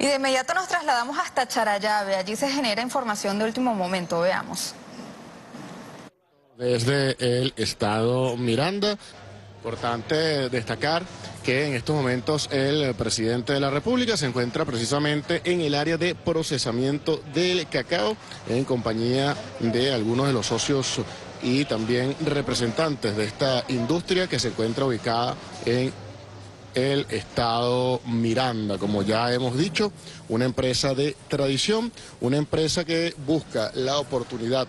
Y de inmediato nos trasladamos hasta Charayave. Allí se genera información de último momento. Veamos. Desde el estado Miranda, importante destacar que en estos momentos el presidente de la República se encuentra precisamente en el área de procesamiento del cacao en compañía de algunos de los socios y también representantes de esta industria que se encuentra ubicada en el estado Miranda, como ya hemos dicho, una empresa de tradición, una empresa que busca la oportunidad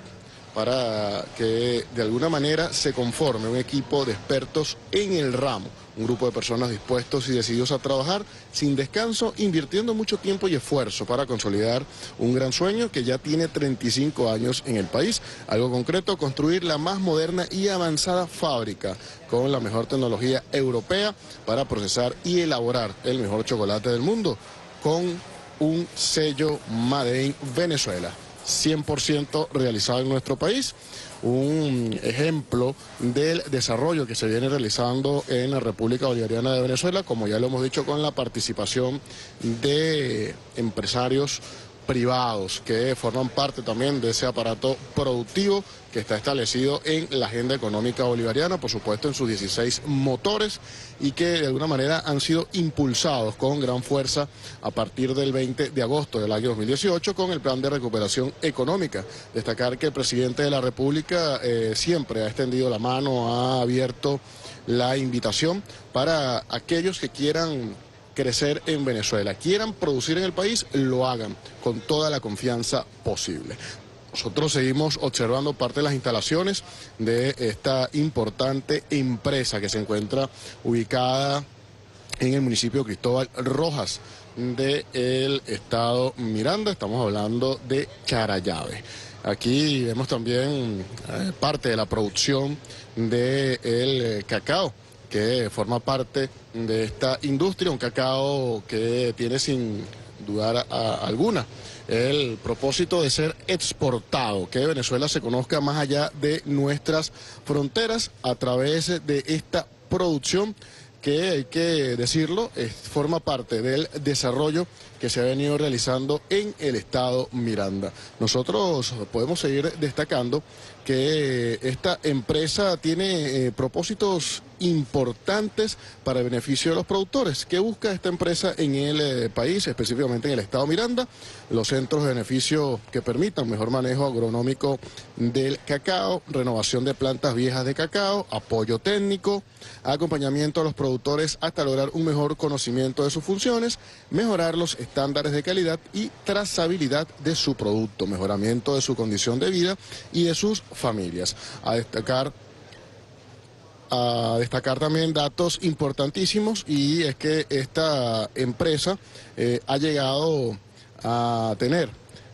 para que de alguna manera se conforme un equipo de expertos en el ramo, un grupo de personas dispuestos y decididos a trabajar sin descanso, invirtiendo mucho tiempo y esfuerzo para consolidar un gran sueño que ya tiene 35 años en el país. Algo concreto, construir la más moderna y avanzada fábrica con la mejor tecnología europea para procesar y elaborar el mejor chocolate del mundo con un sello Made in Venezuela. 100% realizado en nuestro país. Un ejemplo del desarrollo que se viene realizando en la República Bolivariana de Venezuela, como ya lo hemos dicho, con la participación de empresarios privados que forman parte también de ese aparato productivo que está establecido en la agenda económica bolivariana, por supuesto en sus 16 motores y que de alguna manera han sido impulsados con gran fuerza a partir del 20 de agosto del año 2018 con el plan de recuperación económica. Destacar que el presidente de la República eh, siempre ha extendido la mano, ha abierto la invitación para aquellos que quieran crecer en Venezuela, quieran producir en el país, lo hagan con toda la confianza posible. Nosotros seguimos observando parte de las instalaciones de esta importante empresa que se encuentra ubicada en el municipio de Cristóbal Rojas del estado Miranda. Estamos hablando de Charayave. Aquí vemos también eh, parte de la producción del eh, cacao que forma parte de esta industria, un cacao que tiene sin dudar alguna el propósito de ser exportado, que Venezuela se conozca más allá de nuestras fronteras a través de esta producción que hay que decirlo, forma parte del desarrollo que se ha venido realizando en el estado Miranda. Nosotros podemos seguir destacando que esta empresa tiene eh, propósitos importantes para el beneficio de los productores. ¿Qué busca esta empresa en el eh, país, específicamente en el estado Miranda? Los centros de beneficio que permitan mejor manejo agronómico del cacao, renovación de plantas viejas de cacao, apoyo técnico, acompañamiento a los productores hasta lograr un mejor conocimiento de sus funciones, mejorar los estándares de calidad y trazabilidad de su producto, mejoramiento de su condición de vida y de sus familias. A destacar a destacar también datos importantísimos y es que esta empresa eh, ha llegado a tener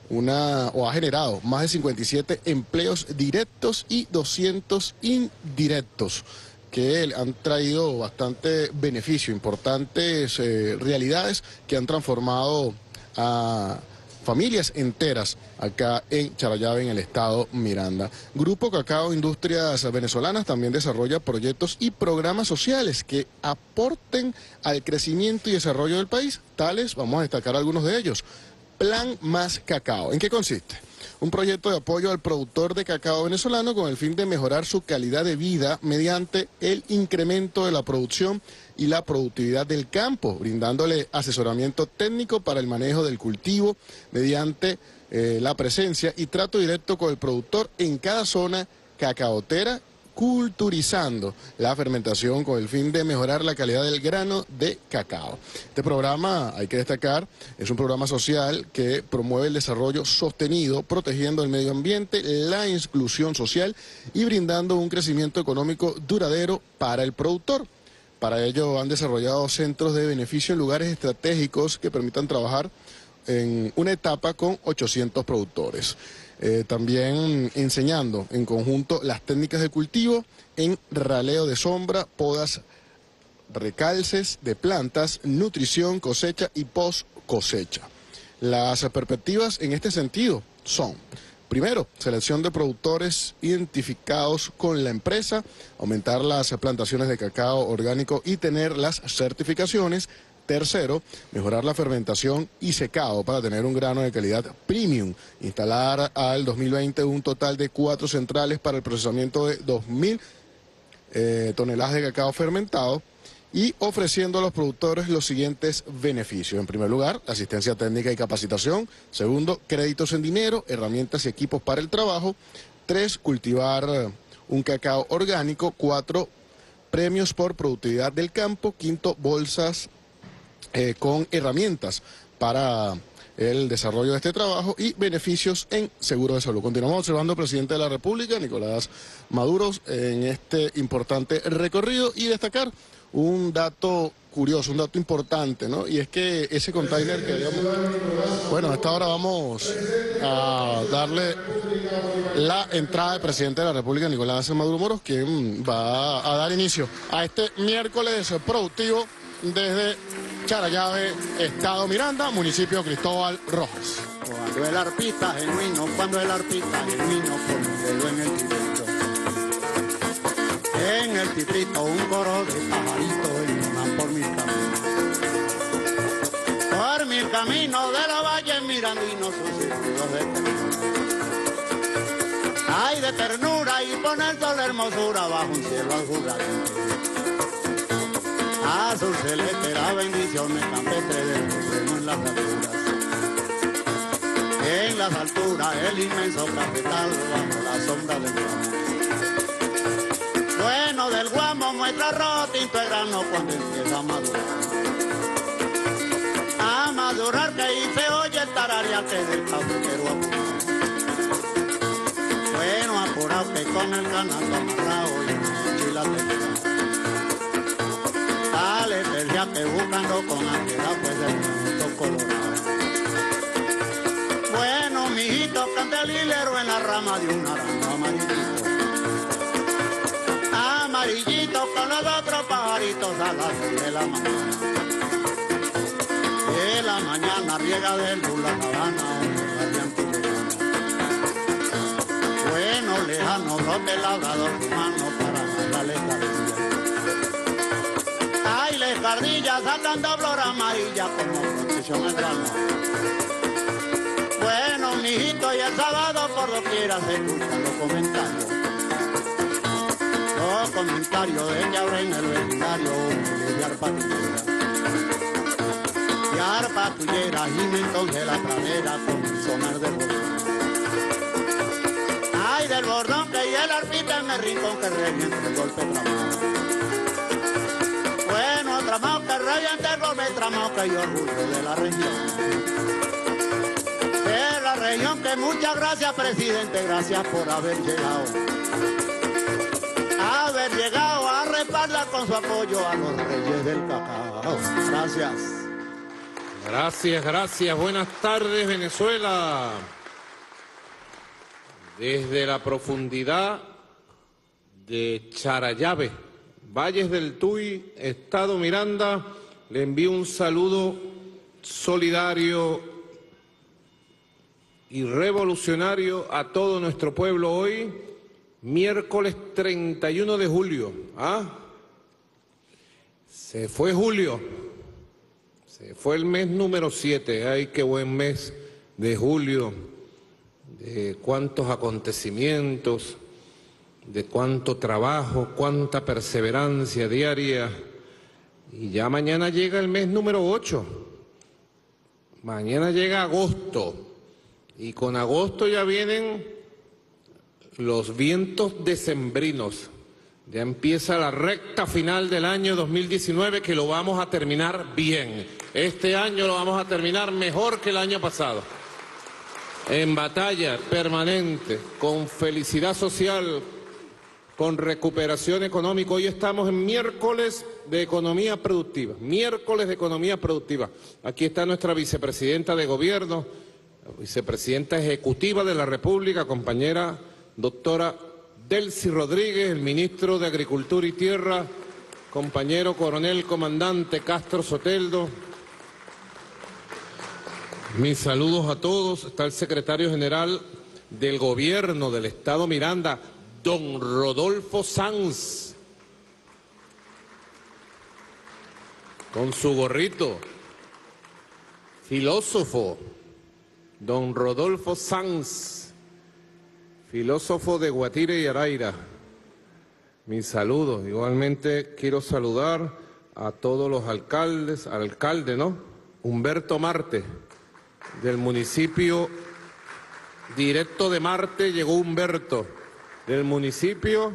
una o ha generado más de 57 empleos directos y 200 indirectos que han traído bastante beneficio, importantes eh, realidades que han transformado a familias enteras acá en Charayave, en el estado Miranda. Grupo Cacao Industrias Venezolanas también desarrolla proyectos y programas sociales que aporten al crecimiento y desarrollo del país. Tales, vamos a destacar algunos de ellos. Plan Más Cacao. ¿En qué consiste? un proyecto de apoyo al productor de cacao venezolano con el fin de mejorar su calidad de vida mediante el incremento de la producción y la productividad del campo, brindándole asesoramiento técnico para el manejo del cultivo mediante eh, la presencia y trato directo con el productor en cada zona cacaotera culturizando la fermentación con el fin de mejorar la calidad del grano de cacao. Este programa, hay que destacar, es un programa social que promueve el desarrollo sostenido, protegiendo el medio ambiente, la inclusión social y brindando un crecimiento económico duradero para el productor. Para ello han desarrollado centros de beneficio en lugares estratégicos que permitan trabajar en una etapa con 800 productores. Eh, también enseñando en conjunto las técnicas de cultivo en raleo de sombra, podas, recalces de plantas, nutrición, cosecha y post cosecha. Las perspectivas en este sentido son, primero, selección de productores identificados con la empresa, aumentar las plantaciones de cacao orgánico y tener las certificaciones Tercero, mejorar la fermentación y secado para tener un grano de calidad premium. Instalar al 2020 un total de cuatro centrales para el procesamiento de 2.000 eh, toneladas de cacao fermentado y ofreciendo a los productores los siguientes beneficios. En primer lugar, asistencia técnica y capacitación. Segundo, créditos en dinero, herramientas y equipos para el trabajo. Tres, cultivar eh, un cacao orgánico. Cuatro, premios por productividad del campo. Quinto, bolsas eh, con herramientas para el desarrollo de este trabajo y beneficios en seguro de salud. Continuamos observando al presidente de la República, Nicolás Maduro, en este importante recorrido y destacar un dato curioso, un dato importante, ¿no? Y es que ese container que habíamos... Bueno, a esta hora vamos a darle la entrada del presidente de la República, Nicolás Maduro Moros, quien va a dar inicio a este miércoles productivo desde Charallave, Estado Miranda, municipio Cristóbal Rojas. Cuando el arpista genuino, cuando el arpista genuino, como en el. En el titrito un coro de pajaritos iluminan por mil caminos. Por mil caminos de los valles mirandinos sus círculos de ternura. Ay, de ternura y poner toda la hermosura bajo un cielo azul a su celeste la bendición me campestre del en las alturas. En las alturas el inmenso cafetal bajo la sombra del guamo. Bueno del guamo muestra rotinto el grano cuando empieza a madurar. A madurar que ahí se oye el tarareate del cafetero Bueno apurado que con el canasto amarrado y la tecla ya que buscando con ansiedad pues el mundo colorado. Bueno, mijito, canta el hilero en la rama de un naranjo amarillito. Amarillito con los otros pajaritos a las seis de la mañana. De la mañana riega de luz la sabana Bueno, lejano, donde labrador humano para darle la escardilla sacando flor amarilla como protección al grano. Bueno, mijito, y el sábado por lo quiera se escuchan los comentarios. Los comentarios de que ahora en el vecindario de arpatullera. Y arpatullera y entonces la pradera con el sonar del bordón. Ay, del bordón que y el arpita en el rincón que revienta el golpe tramado. Bueno, tramado que radiante golpe, tramado que yo orgullo de la región. De la región que muchas gracias, presidente, gracias por haber llegado. Llegado a respaldar con su apoyo a los reyes del cacao. Gracias. Gracias, gracias. Buenas tardes, Venezuela. Desde la profundidad de Charayave Valles del Tuy, Estado Miranda, le envío un saludo solidario y revolucionario a todo nuestro pueblo hoy, miércoles 31 de julio. ¿Ah? Se fue julio, se fue el mes número 7, ay, qué buen mes de julio, de cuántos acontecimientos de cuánto trabajo, cuánta perseverancia diaria. Y ya mañana llega el mes número 8. Mañana llega agosto. Y con agosto ya vienen los vientos decembrinos. Ya empieza la recta final del año 2019 que lo vamos a terminar bien. Este año lo vamos a terminar mejor que el año pasado. En batalla permanente, con felicidad social, con recuperación económica. Hoy estamos en miércoles de economía productiva, miércoles de economía productiva. Aquí está nuestra vicepresidenta de gobierno, vicepresidenta ejecutiva de la República, compañera doctora Delcy Rodríguez, el ministro de Agricultura y Tierra, compañero coronel comandante Castro Soteldo. Mis saludos a todos. Está el secretario general del gobierno del Estado Miranda, don Rodolfo Sanz, con su gorrito, filósofo, don Rodolfo Sanz, filósofo de Guatire y Araira. Mis saludos. Igualmente quiero saludar a todos los alcaldes, al alcalde, ¿no? Humberto Marte, del municipio directo de Marte, llegó Humberto, del municipio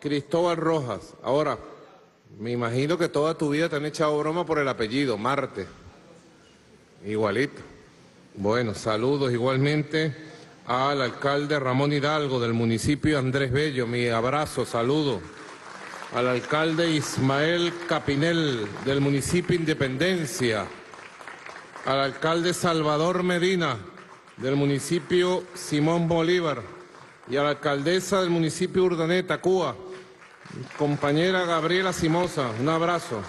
Cristóbal Rojas. Ahora, me imagino que toda tu vida te han echado broma por el apellido, Marte. Igualito. Bueno, saludos igualmente al alcalde Ramón Hidalgo del municipio Andrés Bello. Mi abrazo, saludo. Al alcalde Ismael Capinel del municipio Independencia. Al alcalde Salvador Medina del municipio Simón Bolívar. Y a la alcaldesa del municipio Urdaneta, Cuba compañera Gabriela Simosa, un abrazo.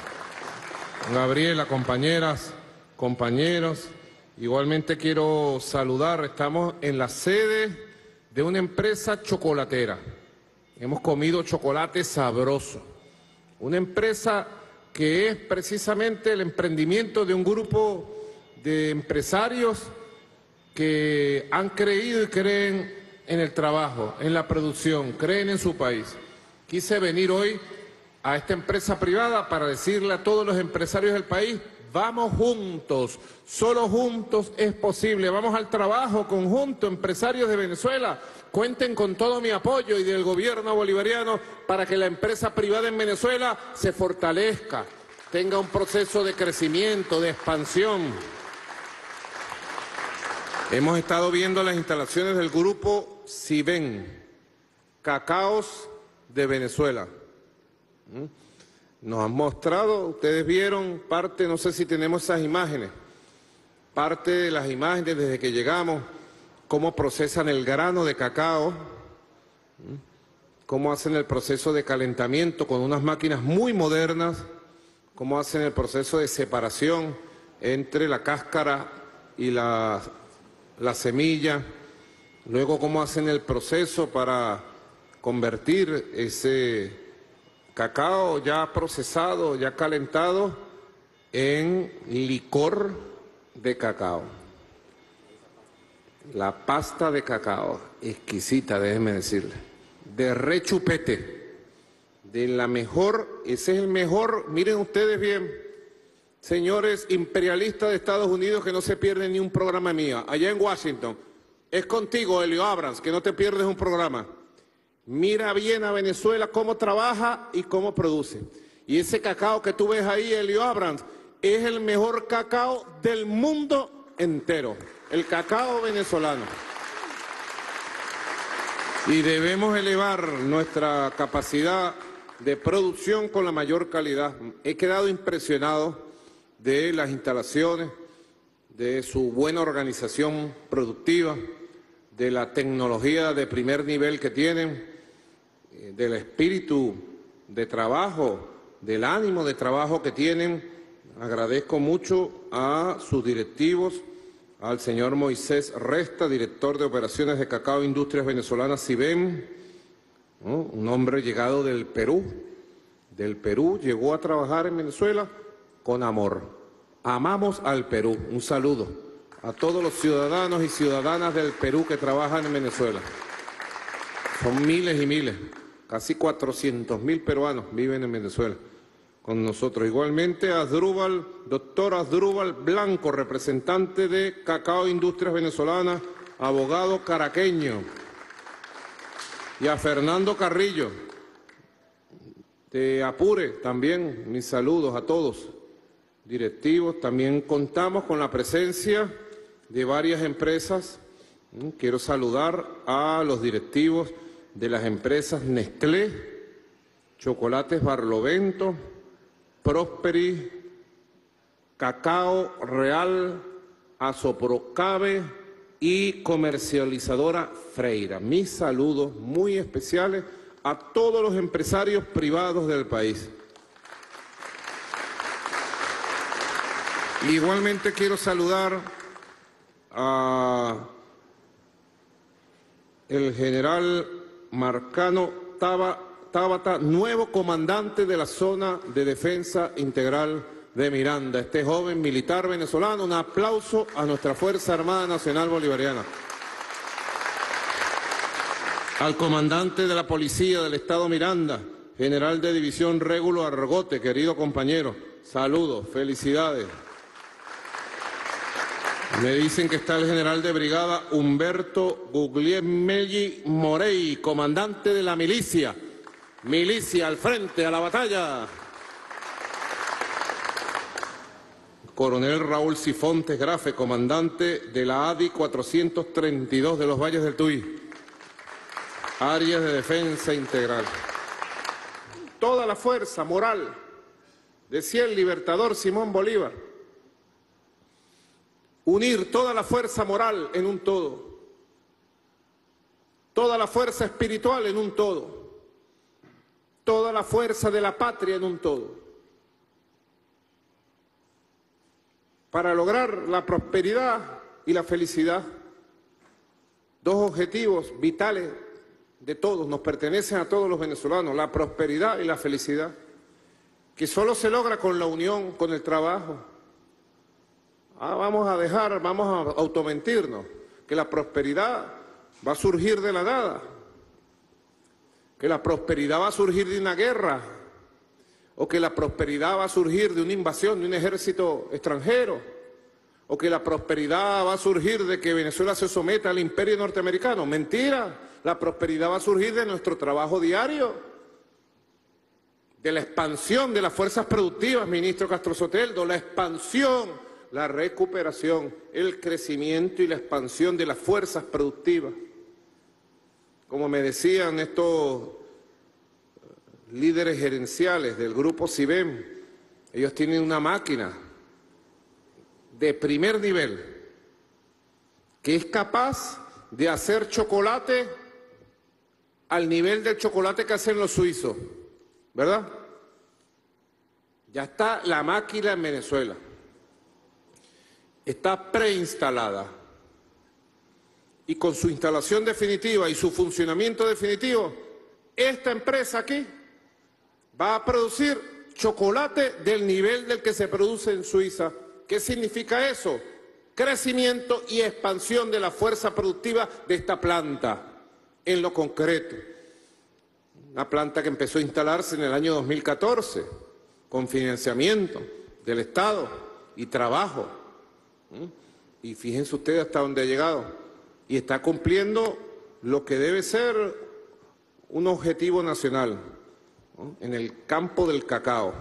Gabriela, compañeras, compañeros, igualmente quiero saludar, estamos en la sede de una empresa chocolatera. Hemos comido chocolate sabroso. Una empresa que es precisamente el emprendimiento de un grupo de empresarios que han creído y creen en el trabajo, en la producción, creen en su país. Quise venir hoy a esta empresa privada para decirle a todos los empresarios del país, vamos juntos, solo juntos es posible, vamos al trabajo conjunto, empresarios de Venezuela, cuenten con todo mi apoyo y del gobierno bolivariano para que la empresa privada en Venezuela se fortalezca, tenga un proceso de crecimiento, de expansión. Hemos estado viendo las instalaciones del grupo Siben, cacaos de Venezuela. ¿Mm? Nos han mostrado, ustedes vieron parte, no sé si tenemos esas imágenes, parte de las imágenes desde que llegamos, cómo procesan el grano de cacao, cómo hacen el proceso de calentamiento con unas máquinas muy modernas, cómo hacen el proceso de separación entre la cáscara y la, la semilla, luego cómo hacen el proceso para convertir ese cacao ya procesado, ya calentado, en licor de cacao. La pasta de cacao, exquisita, déjeme decirle, de rechupete, de la mejor, ese es el mejor, miren ustedes bien, señores imperialistas de Estados Unidos que no se pierden ni un programa mío, allá en Washington, es contigo, Elio Abrams, que no te pierdes un programa. Mira bien a Venezuela cómo trabaja y cómo produce. Y ese cacao que tú ves ahí, Elio Abrams, es el mejor cacao del mundo entero. El cacao venezolano. Y debemos elevar nuestra capacidad de producción con la mayor calidad. He quedado impresionado de las instalaciones, de su buena organización productiva, de la tecnología de primer nivel que tienen del espíritu de trabajo, del ánimo de trabajo que tienen. Agradezco mucho a sus directivos, al señor Moisés Resta, director de operaciones de Cacao Industrias Venezolanas, CIBEM, un hombre llegado del Perú. Del Perú llegó a trabajar en Venezuela con amor. Amamos al Perú. Un saludo a todos los ciudadanos y ciudadanas del Perú que trabajan en Venezuela. Son miles y miles. Casi 400 mil peruanos viven en Venezuela con nosotros. Igualmente a Asdrúbal, doctor Asdrúbal Blanco, representante de Cacao Industrias Venezolanas, abogado caraqueño. Y a Fernando Carrillo, de Apure, también mis saludos a todos, directivos. También contamos con la presencia de varias empresas. Quiero saludar a los directivos de las empresas Nestlé, Chocolates Barlovento, Prosperi, Cacao Real, Asoprocabe y comercializadora Freira. Mis saludos muy especiales a todos los empresarios privados del país. Igualmente quiero saludar a el general Marcano Tábata, nuevo comandante de la zona de defensa integral de Miranda. Este joven militar venezolano, un aplauso a nuestra Fuerza Armada Nacional Bolivariana. Al comandante de la Policía del Estado Miranda, general de división Régulo Argote, querido compañero, saludos, felicidades. Me dicen que está el general de brigada Humberto Guglielmelli Morey, comandante de la milicia. Milicia al frente, a la batalla. Coronel Raúl Sifontes Grafe, comandante de la ADI 432 de los Valles del Tuy. Áreas de defensa integral. Toda la fuerza moral, decía el libertador Simón Bolívar unir toda la fuerza moral en un todo, toda la fuerza espiritual en un todo, toda la fuerza de la patria en un todo, para lograr la prosperidad y la felicidad, dos objetivos vitales de todos, nos pertenecen a todos los venezolanos, la prosperidad y la felicidad, que solo se logra con la unión, con el trabajo, Ah, vamos a dejar, vamos a automentirnos, que la prosperidad va a surgir de la nada, que la prosperidad va a surgir de una guerra, o que la prosperidad va a surgir de una invasión de un ejército extranjero, o que la prosperidad va a surgir de que Venezuela se someta al imperio norteamericano. Mentira, la prosperidad va a surgir de nuestro trabajo diario, de la expansión de las fuerzas productivas, ministro Castro Soteldo, la expansión la recuperación, el crecimiento y la expansión de las fuerzas productivas. Como me decían estos líderes gerenciales del grupo CIBEM, ellos tienen una máquina de primer nivel que es capaz de hacer chocolate al nivel del chocolate que hacen los suizos, ¿verdad? Ya está la máquina en Venezuela está preinstalada y con su instalación definitiva y su funcionamiento definitivo, esta empresa aquí va a producir chocolate del nivel del que se produce en Suiza. ¿Qué significa eso? Crecimiento y expansión de la fuerza productiva de esta planta, en lo concreto. Una planta que empezó a instalarse en el año 2014, con financiamiento del Estado y trabajo y fíjense ustedes hasta dónde ha llegado. Y está cumpliendo lo que debe ser un objetivo nacional en el campo del cacao.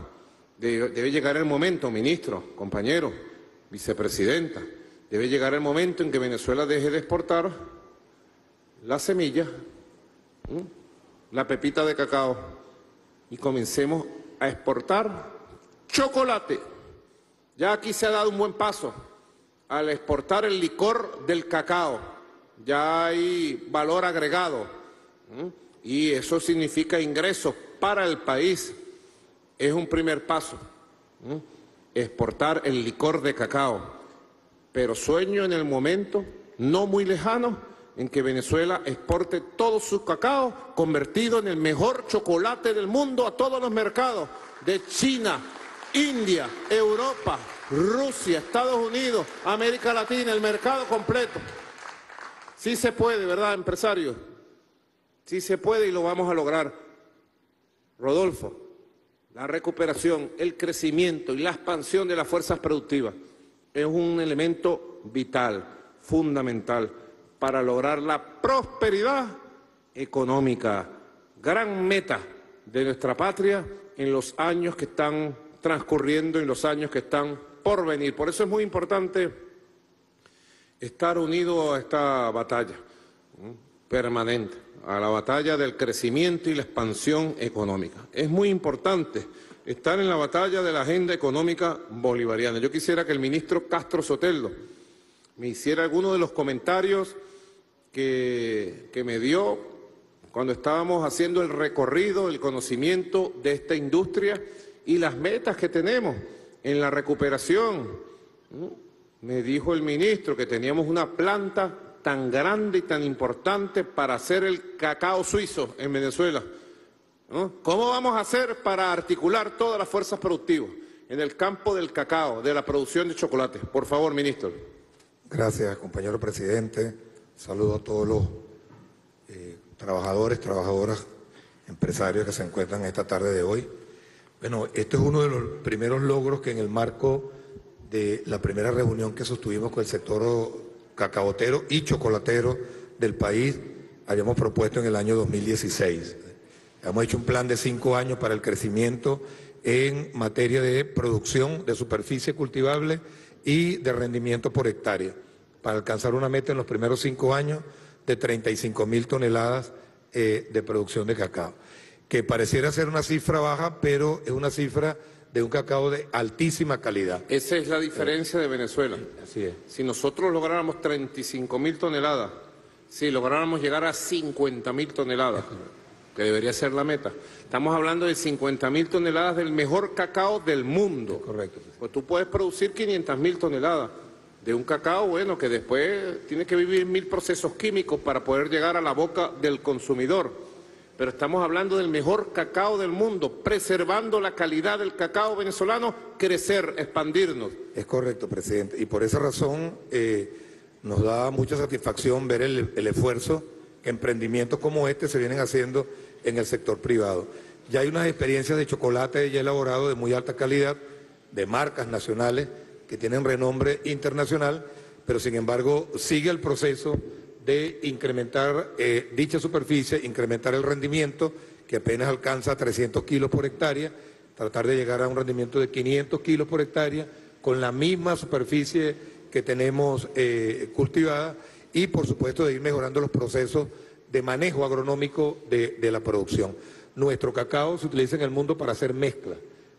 Debe, llegar el momento, ministro, compañero, vicepresidenta, debe llegar el momento en que Venezuela deje de exportar la semilla, la pepita de cacao, y comencemos a exportar chocolate. Ya aquí se ha dado un buen paso al exportar el licor del cacao. Ya hay valor agregado y eso significa ingresos para el país. Es un primer paso, exportar el licor de cacao. Pero sueño en el momento, no muy lejano, en que Venezuela exporte todo su cacao convertido en el mejor chocolate del mundo a todos los mercados, de China, India, Europa, Rusia, Estados Unidos, América Latina, el mercado completo. Sí se puede, ¿verdad, empresario? Sí se puede y lo vamos a lograr. Rodolfo, la recuperación, el crecimiento y la expansión de las fuerzas productivas es un elemento vital, fundamental, para lograr la prosperidad económica, gran meta de nuestra patria en los años que están transcurriendo, en los años que están por venir. Por eso es muy importante estar unido a esta batalla permanente, a la batalla del crecimiento y la expansión económica. Es muy importante estar en la batalla de la agenda económica bolivariana. Yo quisiera que el ministro Castro Soteldo me hiciera alguno de los comentarios que, que me dio cuando estábamos haciendo el recorrido, el conocimiento de esta industria y las metas que tenemos en la recuperación. Me dijo el ministro que teníamos una planta tan grande y tan importante para hacer el cacao suizo en Venezuela. ¿Cómo vamos a hacer para articular todas las fuerzas productivas en el campo del cacao, de la producción de chocolate? Por favor, ministro. Gracias, compañero presidente. Saludo a todos los eh, trabajadores, trabajadoras, empresarios que se encuentran esta tarde de hoy. Bueno, este es uno de los primeros logros que en el marco de la primera reunión que sostuvimos con el sector cacaotero y chocolatero del país habíamos propuesto en el año 2016. Hemos hecho un plan de cinco años para el crecimiento en materia de producción de superficie cultivable y de rendimiento por hectárea, para alcanzar una meta en los primeros cinco años de 35 mil toneladas eh, de producción de cacao, que pareciera ser una cifra baja, pero es una cifra de un cacao de altísima calidad. Esa es la diferencia de Venezuela. Así es. Si nosotros lográramos 35 mil toneladas, si lográramos llegar a 50 mil toneladas, que debería ser la meta, estamos hablando de 50 mil toneladas del mejor cacao del mundo. Correcto. Pues tú puedes producir 500 mil toneladas de un cacao, bueno, que después tiene que vivir mil procesos químicos para poder llegar a la boca del consumidor. Pero estamos hablando del mejor cacao del mundo, preservando la calidad del cacao venezolano, crecer, expandirnos. Es correcto, presidente. Y por esa razón eh, nos da mucha satisfacción ver el, el esfuerzo que emprendimientos como este se vienen haciendo en el sector privado. Ya hay unas experiencias de chocolate ya elaborado de muy alta calidad, de marcas nacionales que tienen renombre internacional, pero sin embargo sigue el proceso de incrementar eh, dicha superficie, incrementar el rendimiento, que apenas alcanza 300 kilos por hectárea, tratar de llegar a un rendimiento de 500 kilos por hectárea, con la misma superficie que tenemos eh, cultivada y, por supuesto, de ir mejorando los procesos de manejo agronómico de, de la producción. Nuestro cacao se utiliza en el mundo para hacer mezcla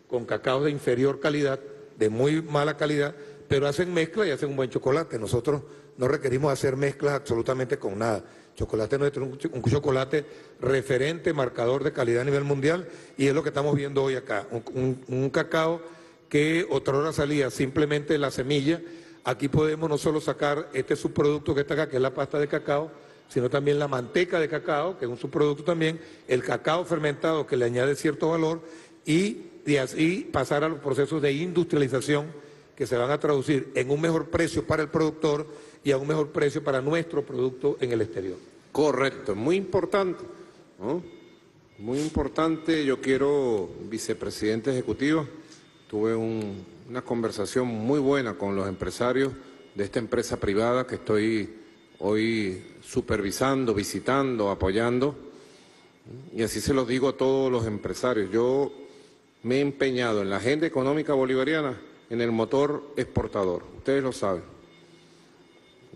con cacao de inferior calidad, de muy mala calidad, pero hacen mezcla y hacen un buen chocolate. Nosotros no requerimos hacer mezclas absolutamente con nada. Chocolate nuestro es un, chocolate referente, marcador de calidad a nivel mundial y es lo que estamos viendo hoy acá. Un cacao que otra hora salía simplemente de la semilla. Aquí podemos no solo sacar este subproducto que está acá, que es la pasta de cacao, sino también la manteca de cacao, que es un subproducto también, el cacao fermentado que le añade cierto valor y de así pasar a los procesos de industrialización que se van a traducir en un mejor precio para el productor y a un mejor precio para nuestro producto en el exterior. Correcto, muy importante. Muy importante, yo quiero, vicepresidente ejecutivo, tuve un- una conversación muy buena con los empresarios de esta empresa privada que estoy hoy supervisando, visitando, apoyando, y así se lo digo a todos los empresarios. Yo me he empeñado en la agenda económica bolivariana en el motor exportador, ustedes lo saben.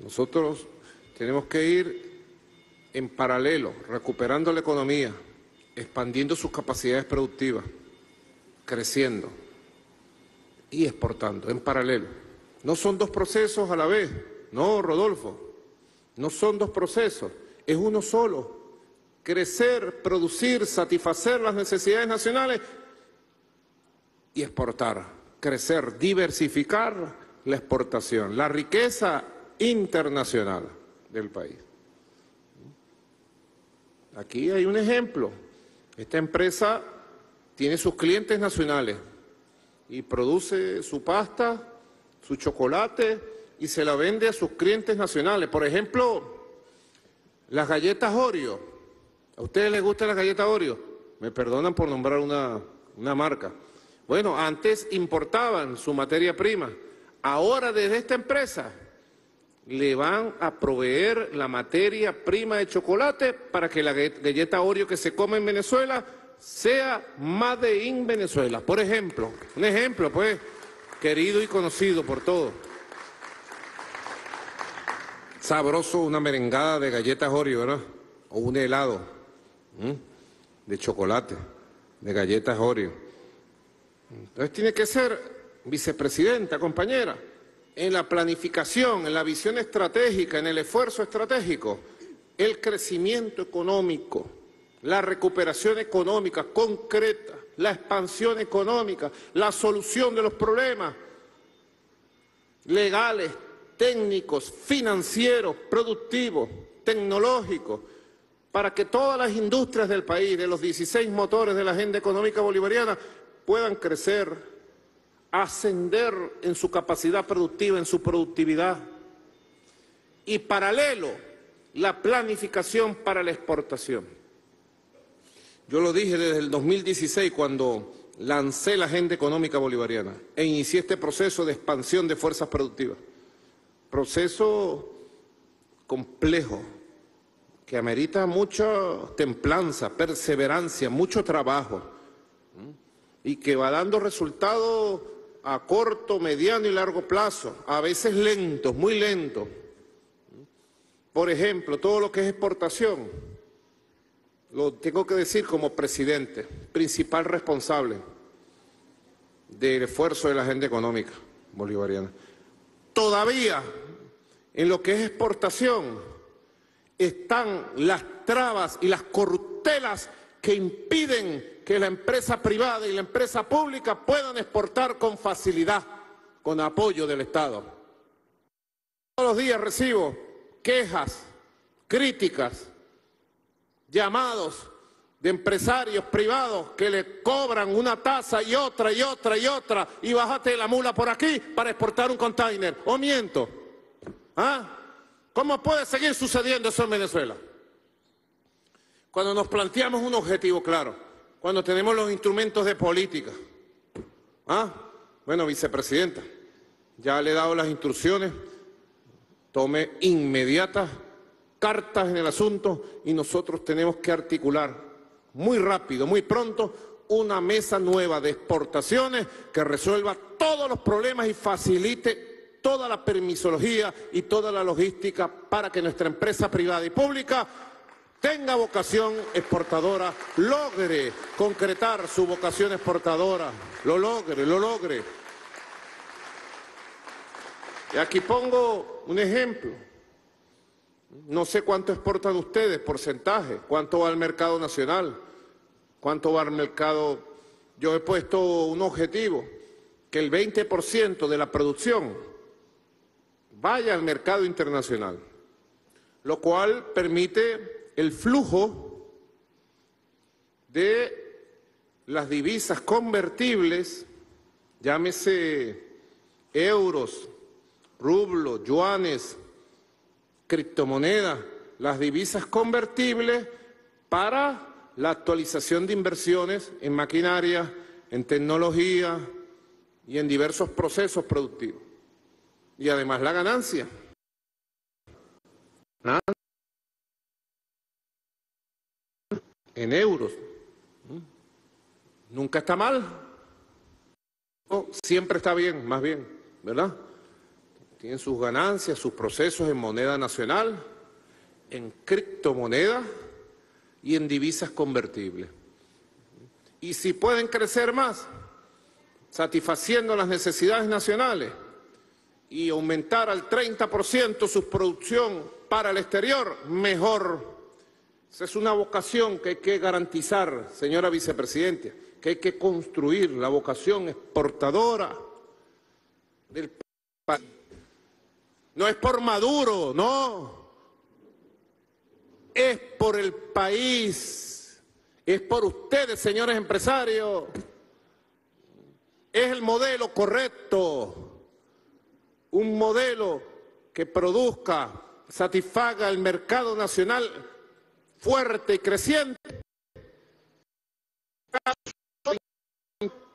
Nosotros tenemos que ir en paralelo, recuperando la economía, expandiendo sus capacidades productivas, creciendo y exportando en paralelo. No son dos procesos a la vez, no, Rodolfo, no son dos procesos, es uno solo. Crecer, producir, satisfacer las necesidades nacionales y exportar, crecer, diversificar la exportación, la riqueza internacional del país. Aquí hay un ejemplo. Esta empresa tiene sus clientes nacionales y produce su pasta, su chocolate y se la vende a sus clientes nacionales. Por ejemplo, las galletas Oreo. ¿A ustedes les gustan las galletas Oreo? Me perdonan por nombrar una, una marca. Bueno, antes importaban su materia prima. Ahora desde esta empresa le van a proveer la materia prima de chocolate para que la galle- galleta Oreo que se come en Venezuela sea Made in Venezuela. Por ejemplo, un ejemplo, pues, querido y conocido por todos. Sabroso una merengada de galletas Oreo, ¿verdad? O un helado de chocolate, de galletas Oreo. Entonces tiene que ser vicepresidenta, compañera, en la planificación, en la visión estratégica, en el esfuerzo estratégico, el crecimiento económico, la recuperación económica concreta, la expansión económica, la solución de los problemas legales, técnicos, financieros, productivos, tecnológicos, para que todas las industrias del país, de los 16 motores de la agenda económica bolivariana, puedan crecer, ascender en su capacidad productiva, en su productividad. Y paralelo, la planificación para la exportación. Yo lo dije desde el 2016 cuando lancé la agenda económica bolivariana e inicié este proceso de expansión de fuerzas productivas. Proceso complejo, que amerita mucha templanza, perseverancia, mucho trabajo y que va dando resultados a corto, mediano y largo plazo, a veces lentos, muy lentos. Por ejemplo, todo lo que es exportación, lo tengo que decir como presidente, principal responsable del esfuerzo de la agenda económica bolivariana. Todavía en lo que es exportación están las trabas y las corruptelas que impiden que la empresa privada y la empresa pública puedan exportar con facilidad, con apoyo del Estado. Todos los días recibo quejas, críticas, llamados de empresarios privados que le cobran una tasa y otra y otra y otra y bájate la mula por aquí para exportar un container. ¿O miento? ¿Ah? ¿Cómo puede seguir sucediendo eso en Venezuela? Cuando nos planteamos un objetivo claro, cuando tenemos los instrumentos de política. ¿Ah? Bueno, vicepresidenta, ya le he dado las instrucciones, tome inmediatas cartas en el asunto y nosotros tenemos que articular muy rápido, muy pronto, una mesa nueva de exportaciones que resuelva todos los problemas y facilite toda la permisología y toda la logística para que nuestra empresa privada y pública tenga vocación exportadora, logre concretar su vocación exportadora, lo logre, lo logre. Y aquí pongo un ejemplo. No sé cuánto exportan ustedes, porcentaje, cuánto va al mercado nacional, cuánto va al mercado... Yo he puesto un objetivo, que el 20% de la producción vaya al mercado internacional, lo cual permite el flujo de las divisas convertibles, llámese euros, rublos, yuanes, criptomonedas, las divisas convertibles para la actualización de inversiones en maquinaria, en tecnología y en diversos procesos productivos. Y además la ganancia. En euros. Nunca está mal. Siempre está bien, más bien, ¿verdad? tienen sus ganancias, sus procesos en moneda nacional, en criptomonedas y en divisas convertibles. Y si pueden crecer más, satisfaciendo las necesidades nacionales y aumentar al 30% su producción para el exterior, mejor. Esa es una vocación que hay que garantizar, señora vicepresidenta, que hay que construir la vocación exportadora del país. No es por Maduro, no. Es por el país. Es por ustedes, señores empresarios. Es el modelo correcto. Un modelo que produzca, satisfaga el mercado nacional fuerte y creciente.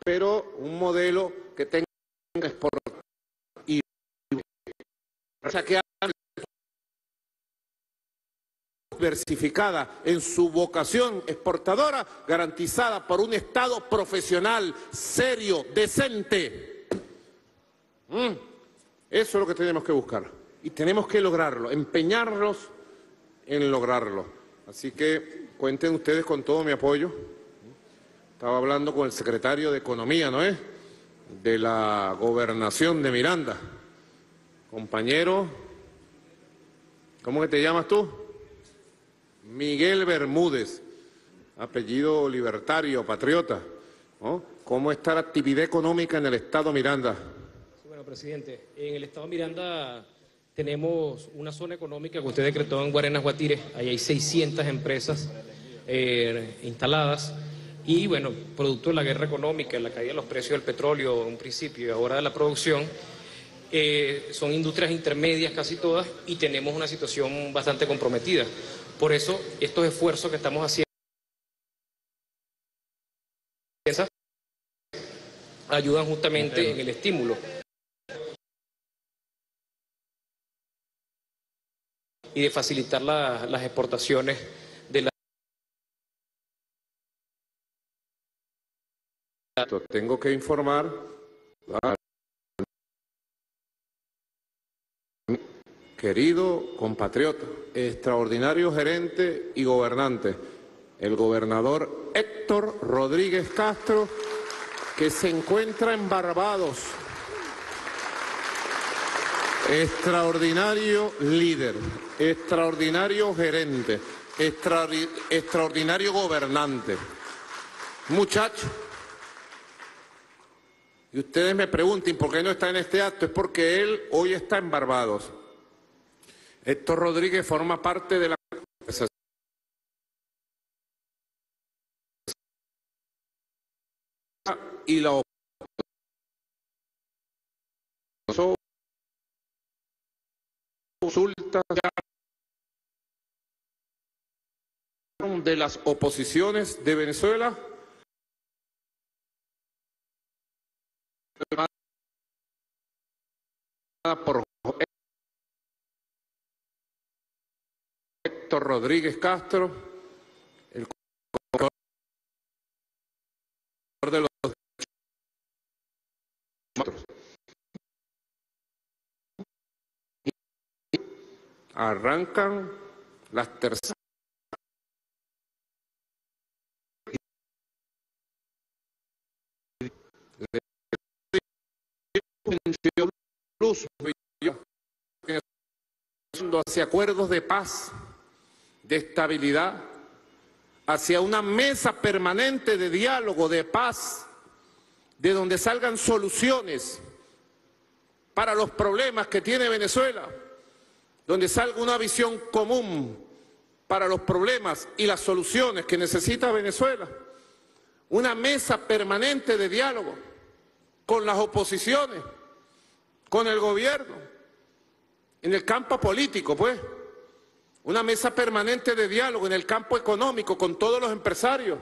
Pero un modelo que tenga exportación que diversificada en su vocación exportadora, garantizada por un Estado profesional, serio, decente. Mm, eso es lo que tenemos que buscar. Y tenemos que lograrlo, empeñarnos en lograrlo. Así que cuenten ustedes con todo mi apoyo. Estaba hablando con el secretario de Economía, ¿no es? De la gobernación de Miranda. Compañero, ¿cómo que te llamas tú? Miguel Bermúdez, apellido libertario, patriota. ¿Cómo está la actividad económica en el Estado Miranda? bueno, presidente, en el Estado Miranda tenemos una zona económica que usted decretó en Guarenas Guatire, ahí hay 600 empresas eh, instaladas y bueno, producto de la guerra económica, la caída de los precios del petróleo en un principio y ahora de la producción, eh, son industrias intermedias casi todas y tenemos una situación bastante comprometida. Por eso estos esfuerzos que estamos haciendo ayudan justamente en el estímulo. Y de facilitar la- las exportaciones de la... Tengo que informar querido compatriota, extraordinario gerente y gobernante, el gobernador Héctor Rodríguez Castro, que se encuentra en Barbados. Extraordinario líder, extraordinario gerente, extraordi- extraordinario gobernante. Muchacho, y ustedes me pregunten por qué no está en este acto, es porque él hoy está en Barbados. Héctor Rodríguez forma parte de la y la consulta de las oposiciones de Venezuela. Por Héctor Rodríguez Castro, el coordinador de los arrancan las terceras hacia acuerdos de paz, de estabilidad, hacia una mesa permanente de diálogo, de paz, de donde salgan soluciones para los problemas que tiene Venezuela, donde salga una visión común para los problemas y las soluciones que necesita Venezuela, una mesa permanente de diálogo con las oposiciones, con el gobierno, en el campo político, pues, una mesa permanente de diálogo en el campo económico con todos los empresarios,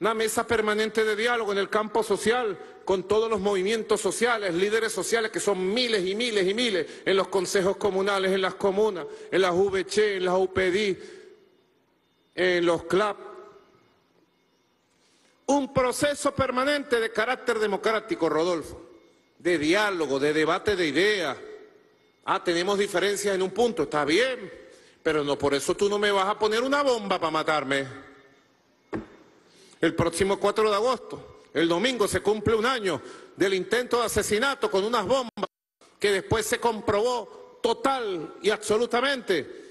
una mesa permanente de diálogo en el campo social con todos los movimientos sociales, líderes sociales que son miles y miles y miles en los consejos comunales, en las comunas, en las VC, en las UPD, en los CLAP. Un proceso permanente de carácter democrático, Rodolfo, de diálogo, de debate de ideas. Ah, tenemos diferencias en un punto, está bien, pero no por eso tú no me vas a poner una bomba para matarme. El próximo 4 de agosto, el domingo, se cumple un año del intento de asesinato con unas bombas que después se comprobó total y absolutamente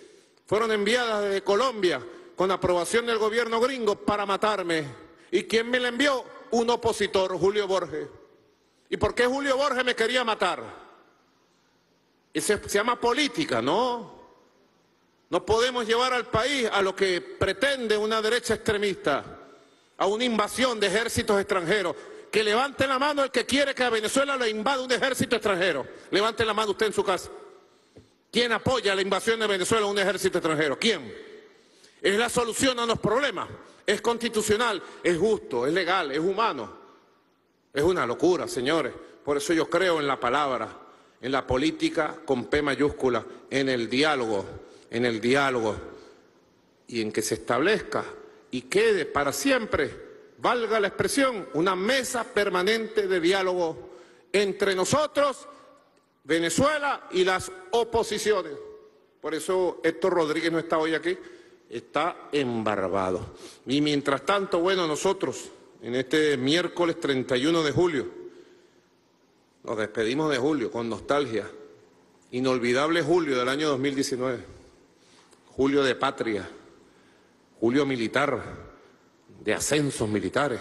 fueron enviadas desde Colombia con aprobación del gobierno gringo para matarme. ¿Y quién me la envió? Un opositor, Julio Borges. ¿Y por qué Julio Borges me quería matar? Ese se llama política, ¿no? No podemos llevar al país a lo que pretende una derecha extremista, a una invasión de ejércitos extranjeros. Que levante la mano el que quiere que a Venezuela le invada un ejército extranjero. Levante la mano usted en su casa. ¿Quién apoya la invasión de Venezuela a un ejército extranjero? ¿Quién? Es la solución a los problemas. Es constitucional, es justo, es legal, es humano. Es una locura, señores. Por eso yo creo en la palabra, en la política con P mayúscula, en el diálogo, en el diálogo y en que se establezca y quede para siempre, valga la expresión, una mesa permanente de diálogo entre nosotros, Venezuela y las oposiciones. Por eso Héctor Rodríguez no está hoy aquí, está en Barbados. Y mientras tanto, bueno, nosotros en este miércoles 31 de julio nos despedimos de julio con nostalgia. Inolvidable julio del año 2019. Julio de patria, julio militar, de ascensos militares,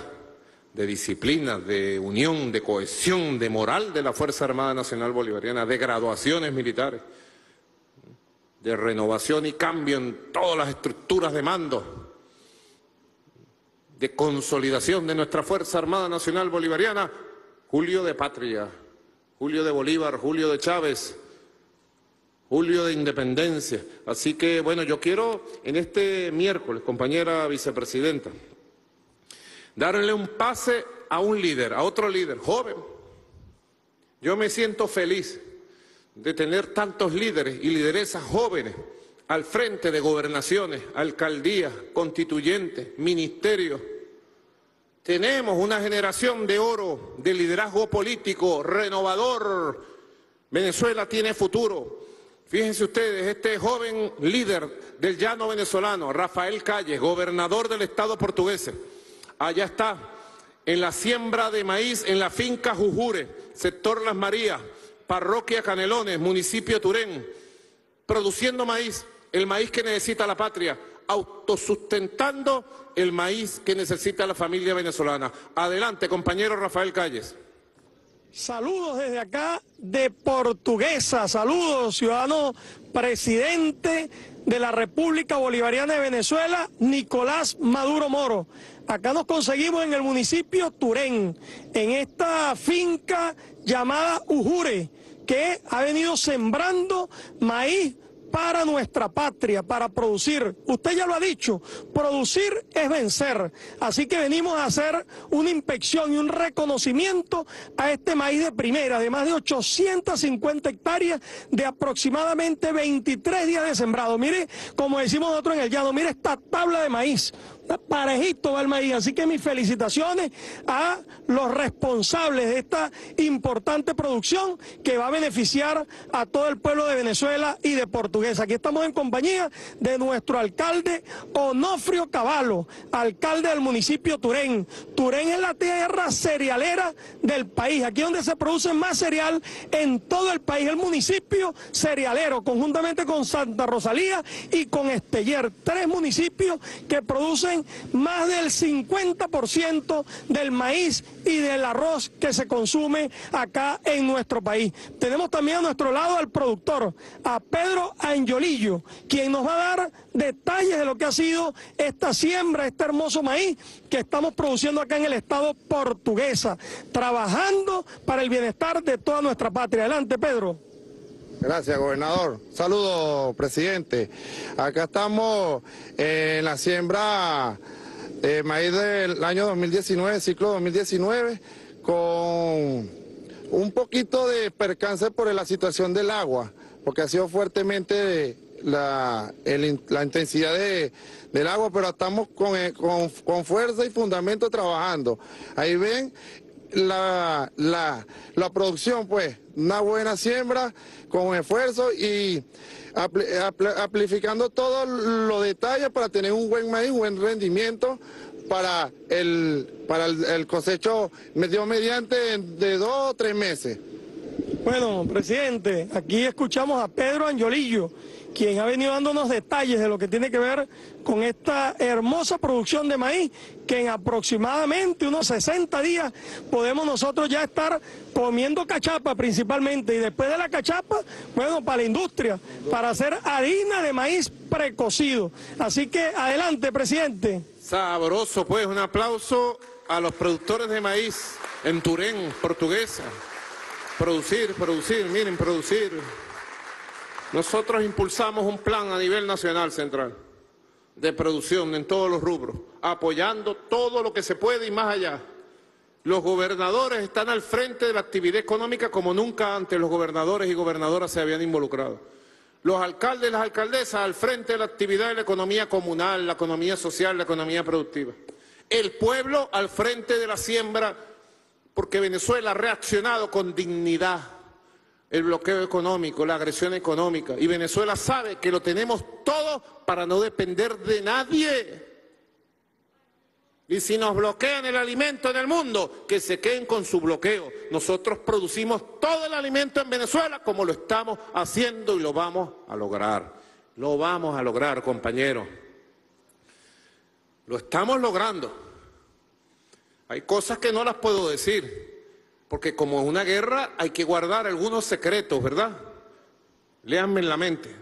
de disciplina, de unión, de cohesión, de moral de la Fuerza Armada Nacional Bolivariana, de graduaciones militares. de renovación y cambio en todas las estructuras de mando, de consolidación de nuestra Fuerza Armada Nacional Bolivariana, Julio de Patria, Julio de Bolívar, Julio de Chávez, Julio de Independencia. Así que, bueno, yo quiero en este miércoles, compañera vicepresidenta, darle un pase a un líder, a otro líder, joven. Yo me siento feliz de tener tantos líderes y lideresas jóvenes al frente de gobernaciones, alcaldías, constituyentes, ministerios. Tenemos una generación de oro de liderazgo político renovador. Venezuela tiene futuro. Fíjense ustedes, este joven líder del llano venezolano, Rafael Calles, gobernador del Estado portugués, allá está, en la siembra de maíz en la finca Jujure, sector Las Marías, parroquia Canelones, municipio Turén, produciendo maíz, el maíz que necesita la patria, autosustentando el maíz que necesita la familia venezolana. Adelante, compañero Rafael Calles. Saludos desde acá de Portuguesa, saludos ciudadano presidente de la República Bolivariana de Venezuela, Nicolás Maduro Moro. Acá nos conseguimos en el municipio Turén, en esta finca llamada Ujure, que ha venido sembrando maíz para nuestra patria, para producir. Usted ya lo ha dicho, producir es vencer. Así que venimos a hacer una inspección y un reconocimiento a este maíz de primera, de más de 850 hectáreas, de aproximadamente 23 días de sembrado. Mire, como decimos nosotros en el llano, mire esta tabla de maíz parejito va el maíz. Así que mis felicitaciones a los responsables de esta importante producción que va a beneficiar a todo el pueblo de Venezuela y de Portuguesa. Aquí estamos en compañía de nuestro alcalde Onofrio Cavallo, alcalde del municipio Turén. Turén es la tierra cerealera del país, aquí donde se produce más cereal en todo el país, el municipio cerealero, conjuntamente con Santa Rosalía y con Esteller, tres municipios que producen más del 50% del maíz y del arroz que se consume acá en nuestro país. Tenemos también a nuestro lado al productor, a Pedro Angiolillo, quien nos va a dar detalles de lo que ha sido esta siembra, este hermoso maíz que estamos produciendo acá en el estado portuguesa, trabajando para el bienestar de toda nuestra patria. Adelante, Pedro. Gracias, gobernador. Saludos, presidente. Acá estamos en la siembra de maíz del año 2019, ciclo 2019, con un poquito de percance por la situación del agua, porque ha sido fuertemente la, la intensidad del agua, pero estamos con, con, con, fuerza y fundamento trabajando. Ahí ven la, la, la producción, pues, una buena siembra con esfuerzo y amplificando todos los detalles para tener un buen maíz, un buen rendimiento para el, para el, cosecho medio mediante de dos o tres meses. Bueno, presidente, aquí escuchamos a Pedro Angiolillo quien ha venido dándonos detalles de lo que tiene que ver con esta hermosa producción de maíz, que en aproximadamente unos 60 días podemos nosotros ya estar comiendo cachapa principalmente, y después de la cachapa, bueno, para la industria, para hacer harina de maíz precocido. Así que adelante, presidente. Sabroso, pues, un aplauso a los productores de maíz en Turén, portuguesa. Producir, producir, miren, producir. Nosotros impulsamos un plan a nivel nacional central de producción en todos los rubros, apoyando todo lo que se puede y más allá. Los gobernadores están al frente de la actividad económica como nunca antes los gobernadores y gobernadoras se habían involucrado. Los alcaldes y las alcaldesas al frente de la actividad de la economía comunal, la economía social, la economía productiva. El pueblo al frente de la siembra, porque Venezuela ha reaccionado con dignidad el bloqueo económico, la agresión económica. Y Venezuela sabe que lo tenemos todo para no depender de nadie. Y si nos bloquean el alimento en el mundo, que se queden con su bloqueo. Nosotros producimos todo el alimento en Venezuela como lo estamos haciendo y lo vamos a lograr. Lo vamos a lograr, compañeros. Lo estamos logrando. Hay cosas que no las puedo decir porque como es una guerra hay que guardar algunos secretos, ¿verdad? Léanme en la mente.